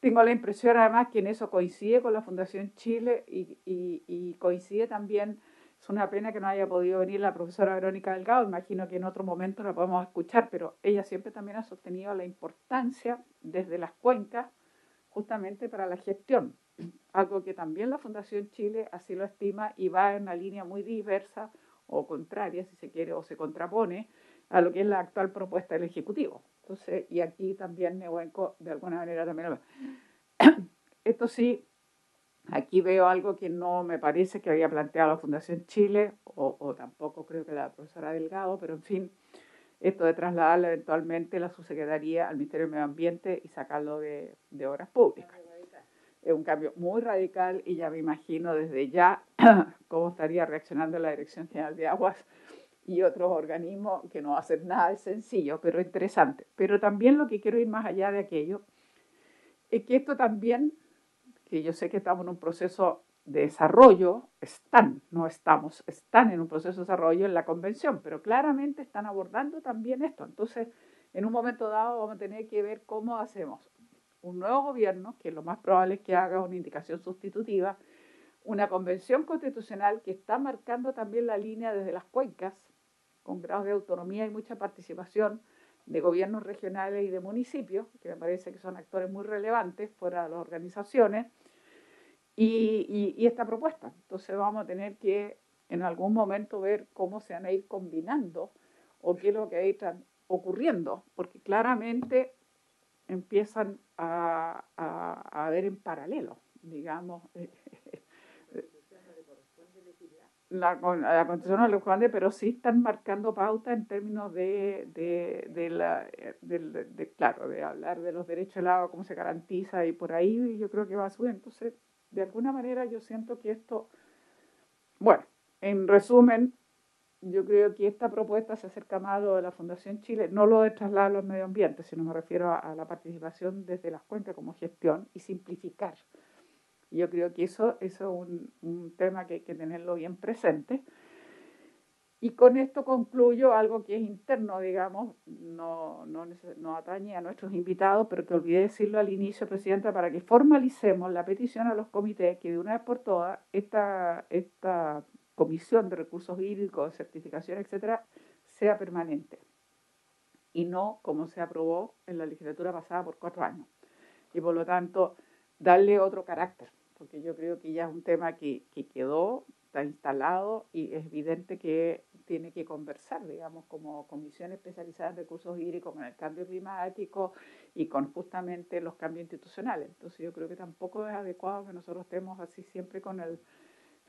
Tengo la impresión además que en eso coincide con la Fundación Chile y, y, y coincide también es una pena que no haya podido venir la profesora Verónica Delgado, imagino que en otro momento la podemos escuchar, pero ella siempre también ha sostenido la importancia desde las cuencas justamente para la gestión, algo que también la Fundación Chile así lo estima y va en una línea muy diversa o contraria, si se quiere, o se contrapone a lo que es la actual propuesta del Ejecutivo. Entonces, y aquí también Nehuenco de alguna manera también [COUGHS] Esto sí, Aquí veo algo que no me parece que había planteado la Fundación Chile, o, tampoco creo que la profesora Delgado, pero en fin, esto de trasladarle eventualmente la subsecretaría al Ministerio de Medio Ambiente y sacarlo de, de Obras Públicas. Es un cambio muy radical y ya me imagino desde ya [CLEARS THROAT] cómo estaría reaccionando la Dirección General de Aguas y otros organismos, que no va a ser nada de sencillo, pero interesante. Pero también lo que quiero ir más allá de aquello es que esto también que yo sé que estamos en un proceso de desarrollo, están, no estamos, están en un proceso de desarrollo en la convención, pero claramente están abordando también esto. Entonces, en un momento dado vamos a tener que ver cómo hacemos un nuevo gobierno, que lo más probable es que haga una indicación sustitutiva, una convención constitucional que está marcando también la línea desde las cuencas, con grados de autonomía y mucha participación de gobiernos regionales y de municipios, que me parece que son actores muy relevantes fuera de las organizaciones, y, esta propuesta. Entonces vamos a tener que en algún momento ver cómo se van a ir combinando o qué es lo que va a ocurriendo, porque claramente empiezan a, a, ver en paralelo, digamos. [LAUGHS] La, la constitución no le corresponde, pero sí están marcando pauta en términos de, de, de, la, de, claro, de hablar de los derechos del agua, cómo se garantiza y por ahí yo creo que va a subir. Entonces, de alguna manera yo siento que esto, bueno, en resumen, yo creo que esta propuesta se acerca más a la Fundación Chile, no lo de trasladar los medio ambiente, sino me refiero a, la participación desde las cuencas como gestión y simplificar. Yo creo que eso, eso es un, un tema que hay que tenerlo bien presente. Y con esto concluyo algo que es interno, digamos, no, no, no, atañe a nuestros invitados, pero que olvidé decirlo al inicio, Presidenta, para que formalicemos la petición a los comités que de una vez por todas esta, esta comisión de recursos hídricos, certificación, etcétera, sea permanente y no como se aprobó en la legislatura pasada por cuatro años. Y por lo tanto, darle otro carácter, porque yo creo que ya es un tema que, que quedó, está instalado y es evidente que tiene que conversar, digamos, como comisión especializada en recursos hídricos con el cambio climático y con justamente los cambios institucionales. Entonces yo creo que tampoco es adecuado que nosotros estemos así siempre con, el,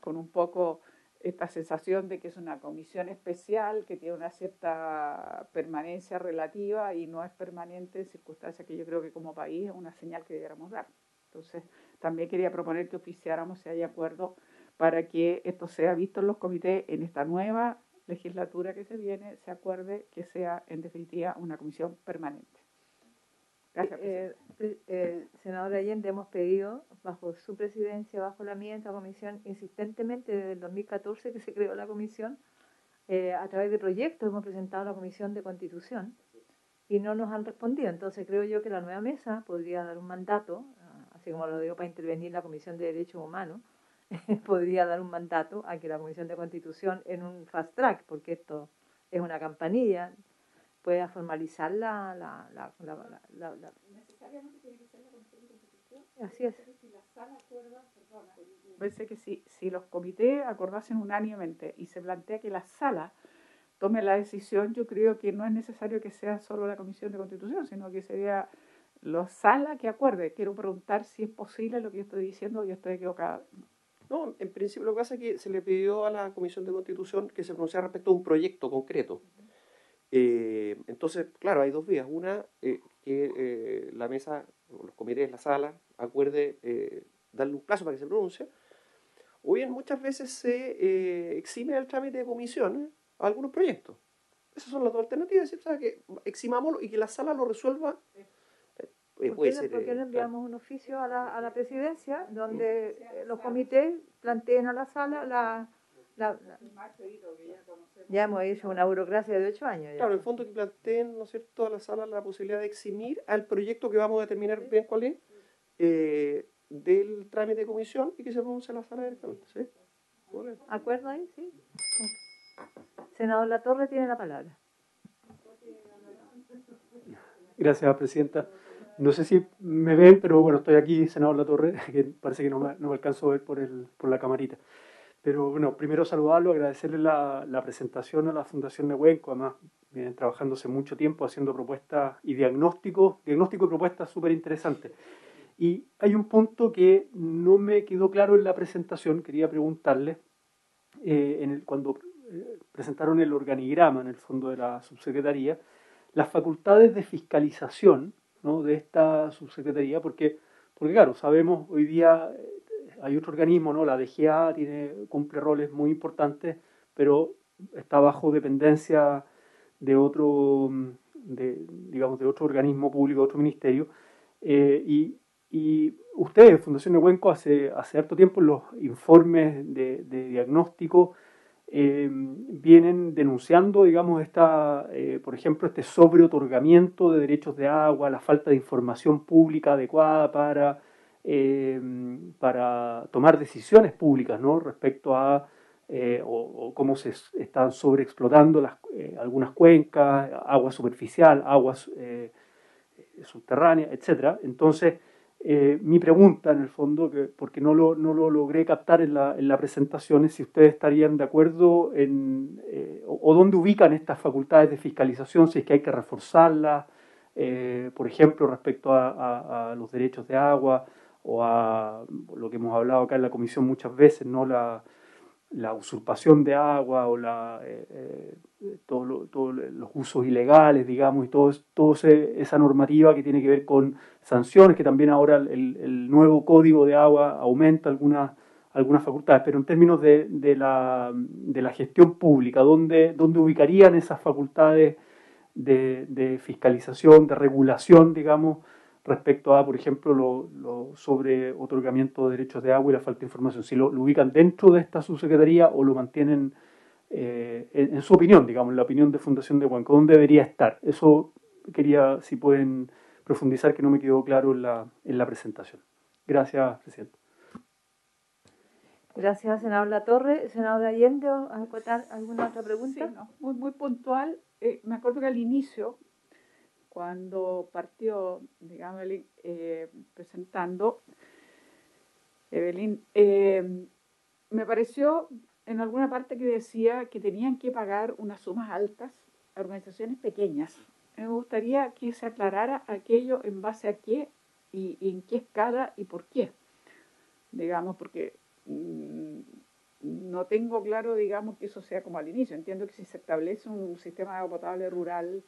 con un poco esta sensación de que es una comisión especial que tiene una cierta permanencia relativa y no es permanente en circunstancias que yo creo que como país es una señal que debiéramos dar. Entonces, también quería proponer que oficiáramos si hay acuerdo para que esto sea visto en los comités en esta nueva legislatura que se viene se acuerde que sea en definitiva una comisión permanente. Gracias. Eh, eh, senadora Allende, hemos pedido, bajo su presidencia, bajo la mía, esta comisión, insistentemente desde el 2014 que se creó la comisión, eh, a través de proyectos hemos presentado la comisión de constitución y no nos han respondido. Entonces creo yo que la nueva mesa podría dar un mandato a así como lo digo para intervenir la Comisión de Derechos Humanos, [LAUGHS] podría dar un mandato a que la Comisión de Constitución en un fast track, porque esto es una campanilla, pueda formalizar la... la, la, la, la Necesariamente tiene que ser la Comisión de Constitución. Así es. Si la sala acuerda, perdona, pensé que si, si los comités acordasen unánimemente y se plantea que la sala tome la decisión, yo creo que no es necesario que sea solo la Comisión de Constitución, sino que sería la sala que acuerde. Quiero preguntar si es posible lo que yo estoy diciendo o yo estoy equivocada. No, en principio lo que pasa es que se le pidió a la Comisión de Constitución que se pronunciara respecto a un proyecto concreto. Eh, entonces, claro, hay dos vías. Una, eh, que eh, la mesa, los comités, la sala, acuerde darle un plazo para que se pronuncie. O bien, muchas veces se exime el trámite de comisiones a algunos proyectos. Esas son las dos alternativas, o sea, que eximámoslo y que la sala lo resuelva eh, ¿Por, qué, no, enviamos un oficio a la, a la presidencia donde los comités planteen a la sala la, la, ya hemos hecho una burocracia de ocho años. Claro, en el fondo que planteen, ¿no es cierto?, a la sala la posibilidad de eximir al proyecto que vamos a determinar bien cuál es, eh, del trámite de comisión y que se pronuncie la sala directamente. ¿sí? ¿Acuerdo ahí? Sí. Senador Latorre tiene la palabra. Gracias, Presidenta. No sé si me ven, pero bueno, estoy aquí, senador La Torre, [LAUGHS] que parece que no me, no me alcanzo a ver por, el, por la camarita. Pero bueno, primero saludarlo, agradecerle la, la presentación a la Fundación de Huenco, además vienen trabajando hace mucho tiempo haciendo propuestas y diagnósticos, diagnóstico y propuestas súper interesantes. Y hay un punto que no me quedó claro en la presentación, quería preguntarle, eh, en el, cuando eh, presentaron el organigrama en el fondo de la subsecretaría, las facultades de fiscalización de esta subsecretaría, porque, porque claro, sabemos hoy día eh, hay otro organismo, ¿no? la DGA tiene, cumple roles muy importantes, pero está bajo dependencia de otro, mm, de, digamos, de otro organismo público, otro ministerio, eh, y, y ustedes, Fundación de Huenco, hace, hace harto tiempo los informes de, de diagnóstico eh, vienen denunciando, digamos, esta, eh, por ejemplo, este sobreotorgamiento de derechos de agua, la falta de información pública adecuada para, eh, para tomar decisiones públicas ¿no? respecto a cómo se están sobreexplotando las, algunas cuencas, agua superficial, aguas subterráneas, etc. Entonces, eh, mi pregunta, en el fondo, que, porque no lo, no lo logré captar en la, en la presentación, es si ustedes estarían de acuerdo en, eh, o, dónde ubican estas facultades de fiscalización, si es que hay que reforzarlas, eh, por ejemplo, respecto a, a, los derechos de agua o a lo que hemos hablado acá en la comisión muchas veces, no la, la usurpación de agua o la, eh, eh, todos los usos ilegales, digamos, y todo, todo esa normativa que tiene que ver con sanciones, que también ahora el, el nuevo código de agua aumenta algunas, algunas facultades, pero en términos de, de, la, de la, gestión pública, ¿dónde, ¿dónde, ubicarían esas facultades de, de fiscalización, de regulación, digamos, respecto a, por ejemplo, lo, sobre otorgamiento de derechos de agua y la falta de información. Si lo, ubican dentro de esta subsecretaría o lo mantienen, eh, en, su opinión, digamos, en la opinión de Fundación de Huanco, ¿dónde debería estar? Eso quería, si pueden profundizar, que no me quedó claro en la, en la presentación. Gracias, Presidente. Gracias, senador La Torre. Senador Allende, ¿alguna otra pregunta? Sí, muy, muy puntual. Eh, me acuerdo que al inicio cuando partió, digamos, eh, presentando, Evelyn, eh, me pareció en alguna parte que decía que tenían que pagar unas sumas altas a organizaciones pequeñas. Me gustaría que se aclarara aquello en base a qué y, en qué escala y por qué. Digamos, porque mm, no tengo claro, digamos, que eso sea como al inicio. Entiendo que si se establece un sistema de agua potable rural,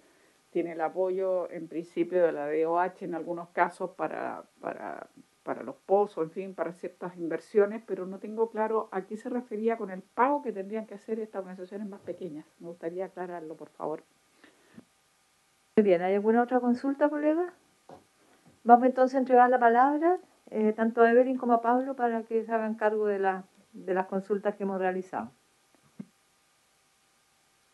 tiene el apoyo en principio de la DOH en algunos casos para, para, para, los pozos, en fin, para ciertas inversiones, pero no tengo claro a qué se refería con el pago que tendrían que hacer estas organizaciones más pequeñas. Me gustaría aclararlo, por favor. Muy bien, ¿hay alguna otra consulta, colega? Vamos entonces a entregar la palabra eh, tanto a Evelyn como a Pablo para que se hagan cargo de, la, de las consultas que hemos realizado.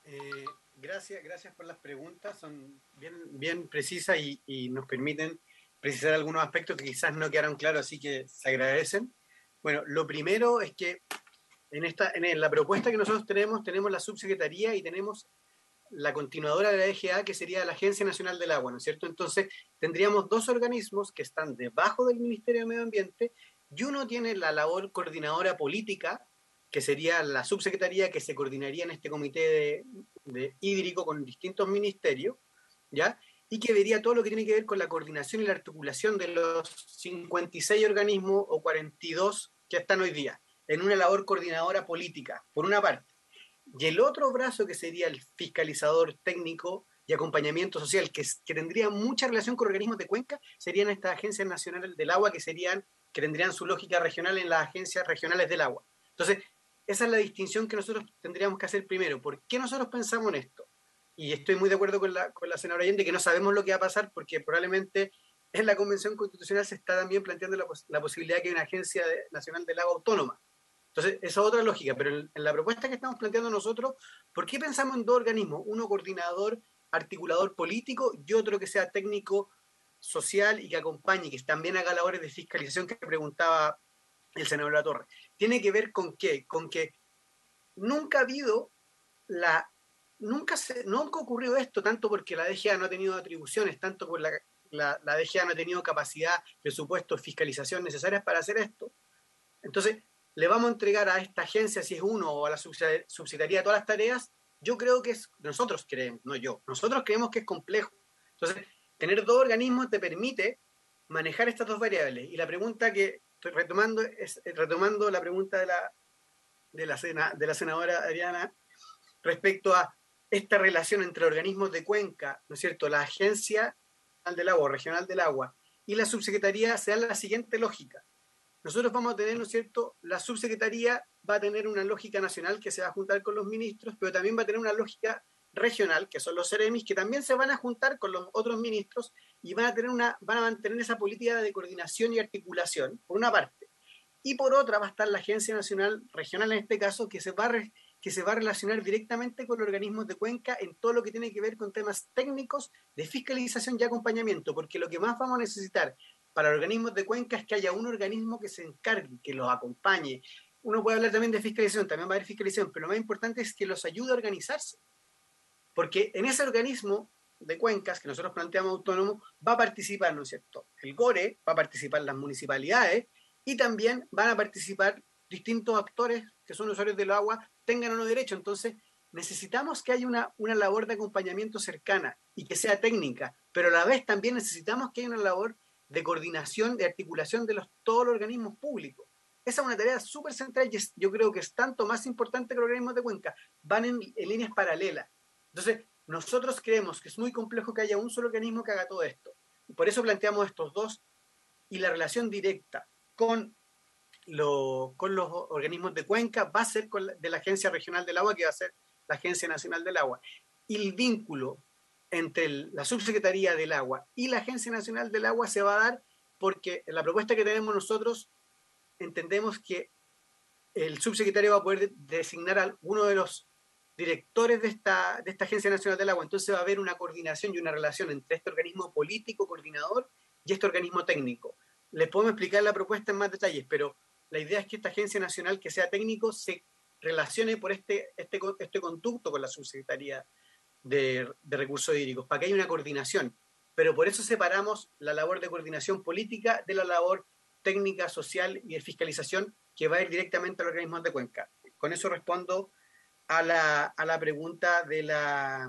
Eh, gracias, gracias por las preguntas, son bien, bien precisas y, nos permiten precisar algunos aspectos que quizás no quedaron claros, así que se agradecen. Bueno, lo primero es que en, esta, en la propuesta que nosotros tenemos, tenemos la subsecretaría y tenemos la continuadora de la EGA, que sería la Agencia Nacional del Agua, ¿no es cierto? Entonces, tendríamos dos organismos que están debajo del Ministerio de Medio Ambiente y uno tiene la labor coordinadora política, que sería la subsecretaría que se coordinaría en este comité de, hídrico con distintos ministerios, ¿ya? Y que vería todo lo que tiene que ver con la coordinación y la articulación de los 56 organismos o 42 que están hoy día, en una labor coordinadora política, por una parte. Y el otro brazo, que sería el fiscalizador técnico y acompañamiento social, que, que tendría mucha relación con organismos de cuenca, serían estas agencias nacionales del agua, que, serían, que tendrían su lógica regional en las agencias regionales del agua. Entonces, esa es la distinción que nosotros tendríamos que hacer primero. ¿Por qué nosotros pensamos en esto? Y estoy muy de acuerdo con la, con la senadora Allende que no sabemos lo que va a pasar porque probablemente en la Convención Constitucional se está también planteando la, la posibilidad de que haya una agencia nacional del agua autónoma. Entonces, esa es otra lógica, pero en, la propuesta que estamos planteando nosotros, ¿por qué pensamos en dos organismos? Uno coordinador, articulador político y otro que sea técnico social y que acompañe, que también haga labores de fiscalización que preguntaba el senador La Torre. Tiene que ver con qué? Con que nunca ha habido la... Nunca, se, nunca ha ocurrido esto, tanto porque la DGA no ha tenido atribuciones, tanto porque la, la, DGA no ha tenido capacidad, presupuesto, fiscalización necesarias para hacer esto. Entonces, le vamos a entregar a esta agencia, si es uno, o a la subsidiaría todas las tareas, yo creo que es, nosotros creemos, no yo, nosotros creemos que es complejo. Entonces, tener dos organismos te permite manejar estas dos variables. Y la pregunta que retomando eh, retomando la pregunta de la, de la, de la senadora Adriana respecto a esta relación entre organismos de cuenca, ¿no es cierto?, la Agencia del Agua, Regional del Agua, y la subsecretaría se da la siguiente lógica nosotros vamos a tener, ¿no es cierto?, la subsecretaría va a tener una lógica nacional que se va a juntar con los ministros, pero también va a tener una lógica regional, que son los CEREMIS, que también se van a juntar con los otros ministros y van a, tener una, van a mantener esa política de coordinación y articulación, por una parte. Y por otra va a estar la Agencia Nacional Regional, en este caso, que se va a, que se va a relacionar directamente con los organismos de cuenca en todo lo que tiene que ver con temas técnicos de fiscalización y acompañamiento, porque lo que más vamos a necesitar para organismos de cuenca es que haya un organismo que se encargue, que los acompañe. Uno puede hablar también de fiscalización, también va a haber fiscalización, pero lo más importante es que los ayude a organizarse. Porque en ese organismo de cuencas que nosotros planteamos autónomo, va a participar, ¿no es? El GORE, va a participar las municipalidades y también van a participar distintos actores que son usuarios del agua, tengan o no derecho. Entonces, necesitamos que haya una, una labor de acompañamiento cercana y que sea técnica, pero a la vez también necesitamos que haya una labor de coordinación, de articulación de los, todos los organismos públicos. Esa es una tarea súper central y yo creo que es tanto más importante que los organismos de cuenca. Van en, líneas paralelas. Entonces, nosotros creemos que es muy complejo que haya un solo organismo que haga todo esto. Y por eso planteamos estos dos y la relación directa con, lo, con los organismos de cuenca va a ser de la Agencia Regional del Agua, que va a ser la Agencia Nacional del Agua. Y el vínculo entre la Subsecretaría del Agua y la Agencia Nacional del Agua se va a dar porque en la propuesta que tenemos nosotros entendemos que el subsecretario va a poder designar a uno de los directores de esta, de esta Agencia Nacional del Agua. Entonces va a haber una coordinación y una relación entre este organismo político coordinador y este organismo técnico. Les podemos explicar la propuesta en más detalles, pero la idea es que esta Agencia Nacional que sea técnico se relacione por este, este, este conducto con la Subsecretaría de, recursos hídricos, para que haya una coordinación. Pero por eso separamos la labor de coordinación política de la labor técnica, social y de fiscalización que va a ir directamente al organismo de cuenca. Con eso respondo a la, a la pregunta de la,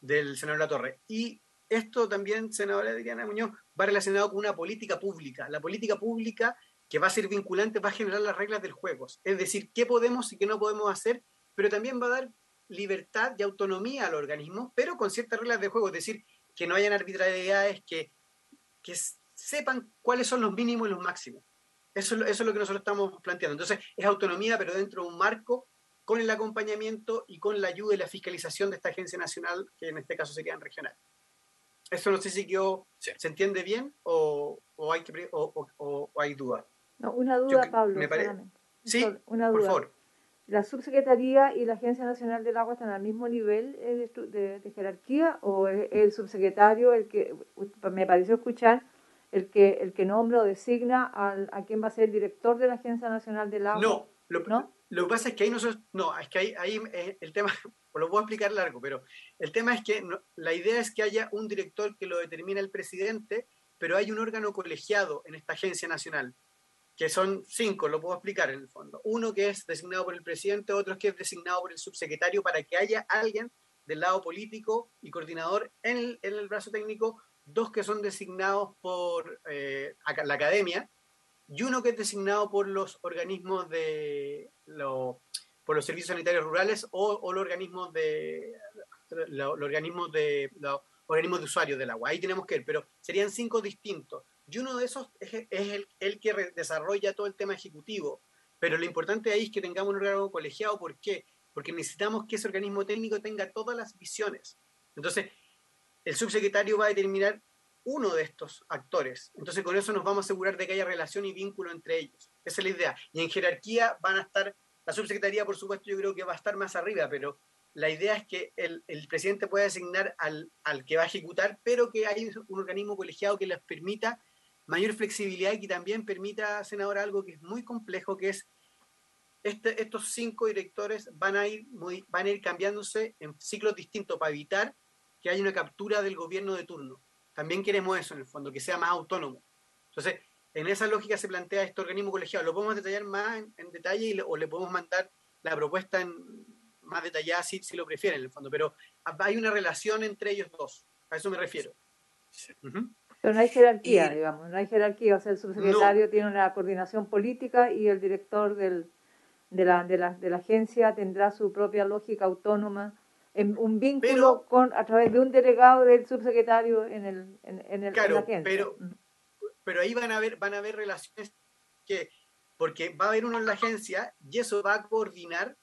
del senador La Torre. Y esto también, senadora Adriana Muñoz, va relacionado con una política pública. La política pública que va a ser vinculante va a generar las reglas del juego. Es decir, qué podemos y qué no podemos hacer, pero también va a dar libertad y autonomía al organismo, pero con ciertas reglas de juego, es decir, que no hayan arbitrariedades, que, que sepan cuáles son los mínimos y los máximos. Eso, eso es lo que nosotros estamos planteando. Entonces, es autonomía, pero dentro de un marco con el acompañamiento y con la ayuda y la fiscalización de esta agencia nacional, que en este caso sería regional. Eso no sé si se entiende bien o, o hay, que, o, o, hay duda. No, una duda, Pablo. Sí, una duda. por favor la subsecretaría y la Agencia Nacional del Agua están al mismo nivel eh, de, jerarquía o es el subsecretario el que me pareció escuchar el que, el que nombra o designa al, a quién va a ser el director de la Agencia Nacional del Agua. No, lo, lo que pasa es que ahí nosotros, no, es que ahí, ahí eh, el tema, [LAUGHS] pues lo puedo explicar largo, pero el tema es que la idea es que haya un director que lo determina el presidente, pero hay un órgano colegiado en esta agencia nacional, que son cinco, lo puedo explicar en el fondo. Uno que es designado por el presidente, otro que es designado por el subsecretario para que haya alguien del lado político y coordinador en el, en el brazo técnico, dos que son designados por eh, la academia y uno que es designado por los organismos de por los servicios sanitarios rurales o, los organismos de los organismos de los organismos de usuarios del agua. Ahí tenemos que ver, pero serían cinco distintos. Y uno de esos es, el, el, que desarrolla todo el tema ejecutivo. Pero lo importante ahí es que tengamos un órgano colegiado. ¿Por qué? Porque necesitamos que ese organismo técnico tenga todas las visiones. Entonces, el subsecretario va a determinar uno de estos actores. Entonces con eso nos vamos a asegurar de que haya relación y vínculo entre ellos. Esa es la idea. Y en jerarquía van a estar, la subsecretaría por supuesto yo creo que va a estar más arriba, pero la idea es que el, presidente pueda asignar al, al, que va a ejecutar, pero que haya un organismo colegiado que les permita mayor flexibilidad y que también permita, senador, algo que es muy complejo, que es este, estos cinco directores van a, ir muy, van a ir cambiándose en ciclos distintos para evitar que haya una captura del gobierno de turno. También queremos eso, en el fondo, que sea más autónomo. Entonces, en esa lógica se plantea este organismo colegiado. Lo podemos detallar más en, detalle o le podemos mandar la propuesta en, más detallada si, si lo prefieren, en el fondo. Pero hay una relación entre ellos dos. A eso me refiero. Pero no hay jerarquía, digamos, no hay jerarquía. O sea, el subsecretario tiene una coordinación política y el director del, de, la, de, la, de la agencia tendrá su propia lógica autónoma en un vínculo con a través de un delegado del subsecretario en el en, el claro, pero pero ahí van a ver van a haber relaciones que porque va a haber uno en la agencia y eso va a coordinar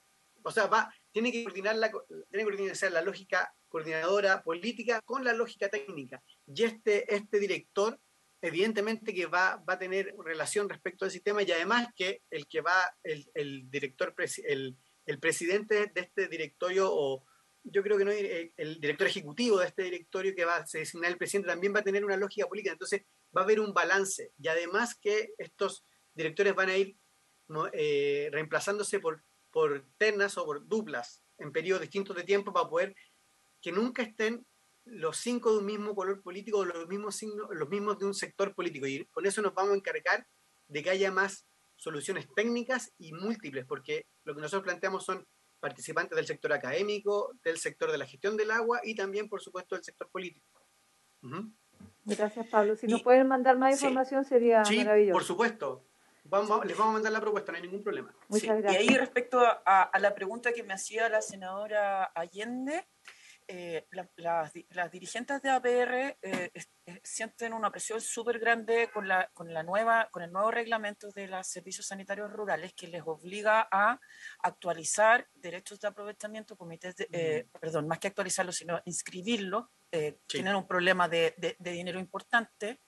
o sea va tiene que coordinar la tiene que coordinar la lógica coordinadora política con la lógica técnica. Y este este director evidentemente que va, va a tener relación respecto al sistema y además que el que va el, el director el, el presidente de este directorio o yo creo que no eh, el director ejecutivo de este directorio que va a designar el presidente también va a tener una lógica política, entonces va a haber un balance y además que estos directores van a ir eh, reemplazándose por, por ternas o por duplas en periodos distintos de tiempo para poder que nunca estén los cinco de un mismo color político o los mismos, signos, los mismos de un sector político. Y con eso nos vamos a encargar de que haya más soluciones técnicas y múltiples, porque lo que nosotros planteamos son participantes del sector académico, del sector de la gestión del agua y también, por supuesto, del sector político. Gracias, Pablo. Si nos pueden mandar más información sería sí, maravilloso. Por supuesto. Vamos, les vamos a mandar la propuesta, no hay ningún problema. Muchas gracias. Y ahí respecto a, a, la pregunta que me hacía la senadora Allende, eh, las, dirigentes de APR eh, sienten una presión súper grande con, la, con, la nueva, con el nuevo reglamento de los servicios sanitarios rurales que les obliga a actualizar derechos de aprovechamiento, comités de, eh, perdón, más que actualizarlo, sino inscribirlo. Tienen un problema de, de, de dinero importante,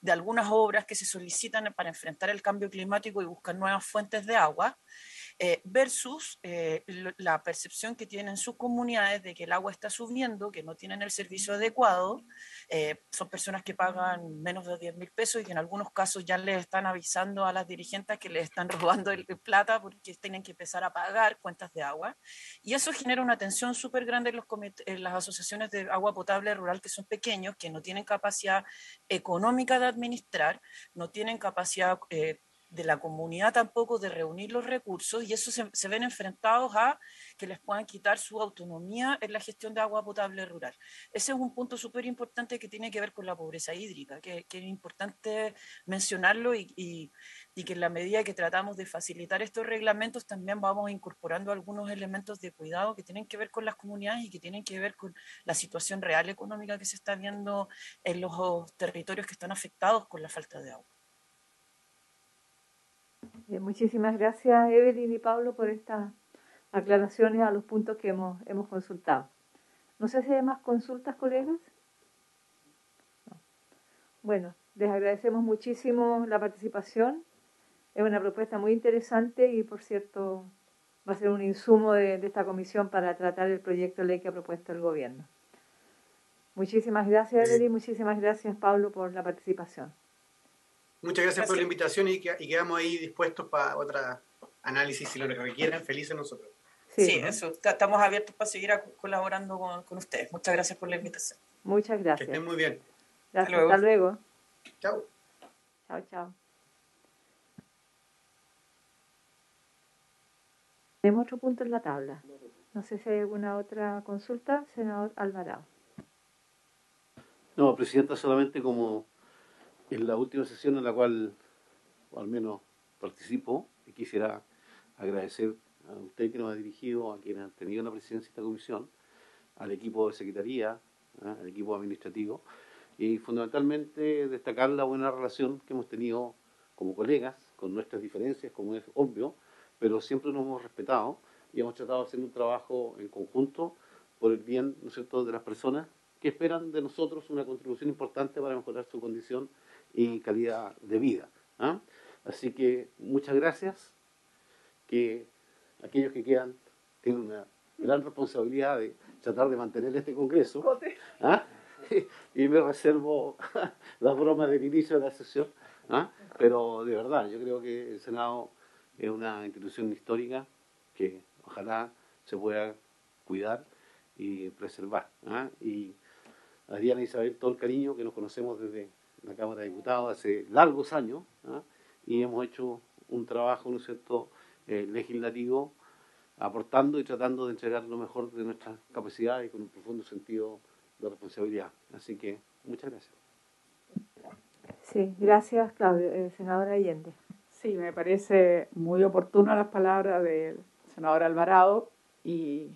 de algunas obras que se solicitan para enfrentar el cambio climático y buscar nuevas fuentes de agua. Eh, versus eh, la percepción que tienen sus comunidades de que el agua está subiendo, que no tienen el servicio adecuado. Eh, son personas que pagan menos de 10 mil pesos y que en algunos casos ya les están avisando a las dirigentes que les están [LAUGHS] robando el, plata porque tienen que empezar a pagar cuentas de agua. Y eso genera una tensión súper grande en, los en las asociaciones de agua potable rural que son pequeños, que no tienen capacidad económica de administrar, no tienen capacidad de la comunidad tampoco de reunir los recursos y eso se, ven enfrentados a que les puedan quitar su autonomía en la gestión de agua potable rural. Ese es un punto súper importante que tiene que ver con la pobreza hídrica, que, es importante mencionarlo y, y, que en la medida que tratamos de facilitar estos reglamentos también vamos incorporando algunos elementos de cuidado que tienen que ver con las comunidades y que tienen que ver con la situación real económica que se está viendo en los territorios que están afectados con la falta de agua muchísimas gracias Evelyn y Pablo por estas aclaraciones a los puntos que hemos, hemos consultado. No sé si hay más consultas, colegas. Bueno, les agradecemos muchísimo la participación. Es una propuesta muy interesante y, por cierto, va a ser un insumo de, de esta comisión para tratar el proyecto de ley que ha propuesto el gobierno. Muchísimas gracias, Evelyn. Muchísimas gracias, Pablo, por la participación. Muchas gracias, por la invitación y, quedamos ahí dispuestos para otro análisis si lo requieran. Felices nosotros. Sí, eso. Estamos abiertos para seguir colaborando con, ustedes. Muchas gracias por la invitación. Muchas gracias. Que estén muy bien. Gracias. Hasta luego. Chao. Chao, chao. Tenemos otro punto en la tabla. No sé si hay alguna otra consulta, senador Alvarado. No, Presidenta, solamente como en la última sesión en la cual, o al menos participo, quisiera agradecer a usted que nos ha dirigido, a quienes han tenido la presidencia de esta comisión, al equipo de secretaría, ¿eh? al equipo administrativo, y fundamentalmente destacar la buena relación que hemos tenido como colegas, con nuestras diferencias, como es obvio, pero siempre nos hemos respetado y hemos tratado de hacer un trabajo en conjunto por el bien ¿no es cierto? de las personas que esperan de nosotros una contribución importante para mejorar su condición y calidad de vida. ¿ah? Así que muchas gracias, que aquellos que quedan tienen una gran responsabilidad de tratar de mantener este Congreso. ¿ah? [LAUGHS] y me reservo [LAUGHS] las bromas del inicio de la sesión, ¿ah? pero de verdad, yo creo que el Senado es una institución histórica que ojalá se pueda cuidar y preservar. Y a Diana Isabel todo el cariño que nos conocemos desde la Cámara de Diputados hace largos años ¿ah? y hemos hecho un trabajo, ¿no es cierto?, eh, legislativo aportando y tratando de entregar lo mejor de nuestras capacidades con un profundo sentido de responsabilidad. Así que muchas gracias. Sí, gracias, Claudio. Eh, senadora Allende. Sí, me parece muy oportuna las palabras del senador Alvarado y,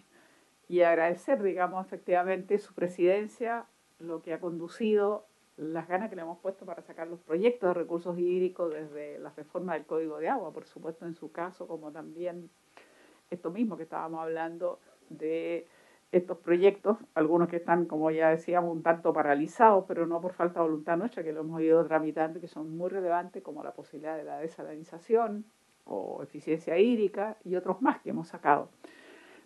y agradecer, digamos, efectivamente su presidencia, lo que ha conducido las ganas que le hemos puesto para sacar los proyectos de recursos hídricos desde la reforma del Código de Agua, por supuesto en su caso, como también esto mismo que estábamos hablando de estos proyectos, algunos que están, como ya decíamos, un tanto paralizados, pero no por falta de voluntad nuestra, que lo hemos ido tramitando que son muy relevantes, como la posibilidad de la desalinización o eficiencia hídrica y otros más que hemos sacado.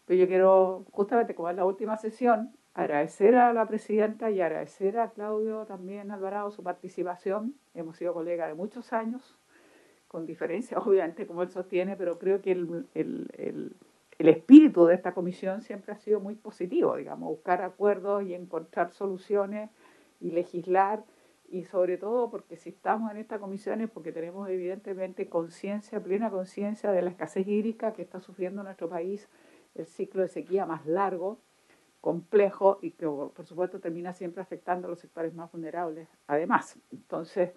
Pero yo quiero, justamente como es la última sesión, agradecer a la presidenta y agradecer a Claudio también Alvarado su participación. Hemos sido colegas de muchos años, con diferencias [LAUGHS] obviamente como él sostiene, pero creo que el, el, el, espíritu de esta comisión siempre ha sido muy positivo, digamos, buscar acuerdos y encontrar soluciones y legislar y sobre todo porque si estamos en esta comisión es porque tenemos evidentemente conciencia, plena conciencia de la escasez hídrica que está sufriendo nuestro país, el ciclo de sequía más largo complejo y que por supuesto termina siempre afectando a los sectores más vulnerables. Además, entonces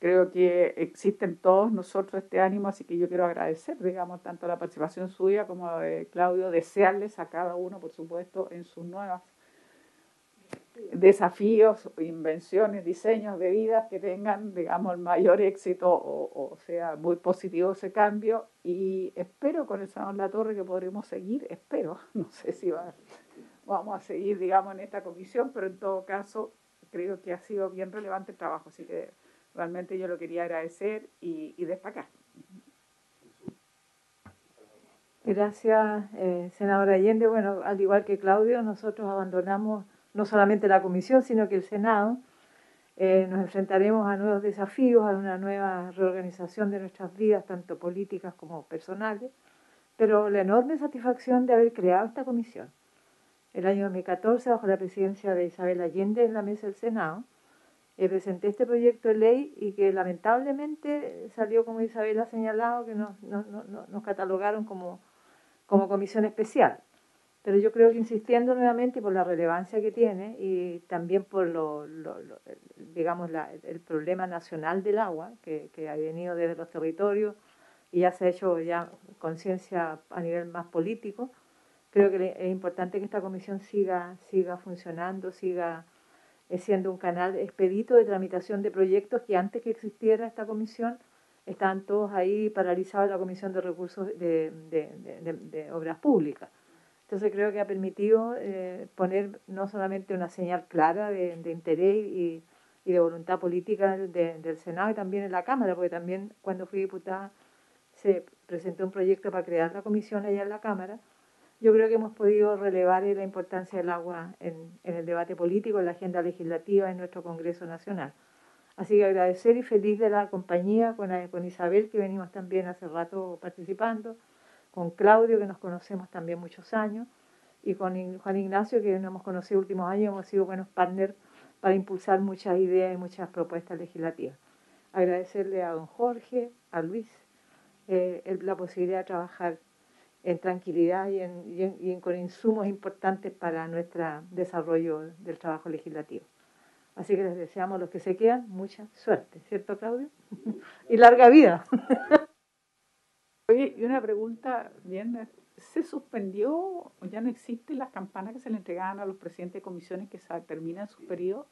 creo que existen todos nosotros este ánimo, así que yo quiero agradecer, digamos, tanto la participación suya como de Claudio, desearles a cada uno, por supuesto, en sus nuevas desafíos, invenciones, diseños de vida que tengan, digamos, el mayor éxito o, o, sea muy positivo ese cambio y espero con el Salón La Torre que podremos seguir, espero, [LAUGHS] no sé si va a vamos a seguir, digamos, en esta comisión, pero en todo caso creo que ha sido bien relevante el trabajo, así que realmente yo lo quería agradecer y, destacar. Gracias, eh, senadora Allende. Bueno, al igual que Claudio, nosotros abandonamos no solamente la comisión, sino que el Senado. Eh, nos enfrentaremos a nuevos desafíos, a una nueva reorganización de nuestras vidas, tanto políticas como personales, pero la enorme satisfacción de haber creado esta comisión el año 2014, bajo la presidencia de Isabel Allende en la mesa del Senado, eh, presenté este proyecto de ley y que lamentablemente salió, como Isabel ha señalado, que nos, nos catalogaron como, como comisión especial. Pero yo creo que insistiendo nuevamente por la relevancia que tiene y también por lo, digamos el problema nacional del agua que, que ha venido desde los territorios y ya se ha hecho ya conciencia a nivel más político, creo que es importante que esta comisión siga, siga funcionando, siga eh, siendo un canal expedito de tramitación de proyectos que antes que existiera esta comisión estaban todos ahí paralizados la Comisión de Recursos de, de, Obras Públicas. Entonces creo que ha permitido eh, poner no solamente una señal clara de, interés y, y, de voluntad política del Senado y también en la Cámara, porque también cuando fui diputada se presentó un proyecto para crear la comisión allá en la Cámara, yo creo que hemos podido relevar la importancia del agua en, el debate político, en la agenda legislativa en nuestro Congreso Nacional. Así que agradecer y feliz de la compañía con, con Isabel, que venimos también hace rato participando, con Claudio, que nos conocemos también muchos años, y con Juan Ignacio, que nos hemos conocido últimos años, hemos sido buenos partners para impulsar muchas ideas y muchas propuestas legislativas. Agradecerle a don Jorge, a Luis, eh, la posibilidad de trabajar en tranquilidad y, en, con insumos importantes para nuestro desarrollo del trabajo legislativo. Así que les deseamos a los que se quedan mucha suerte, ¿cierto Claudio? [LAUGHS] y larga vida. [LAUGHS] Oye, y una pregunta bien, ¿se suspendió o ya no existen las campanas que se le entregaban a los presidentes de comisiones que terminan su periodo?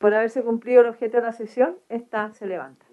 Por haberse cumplido el objeto de la sesión, esta se levanta.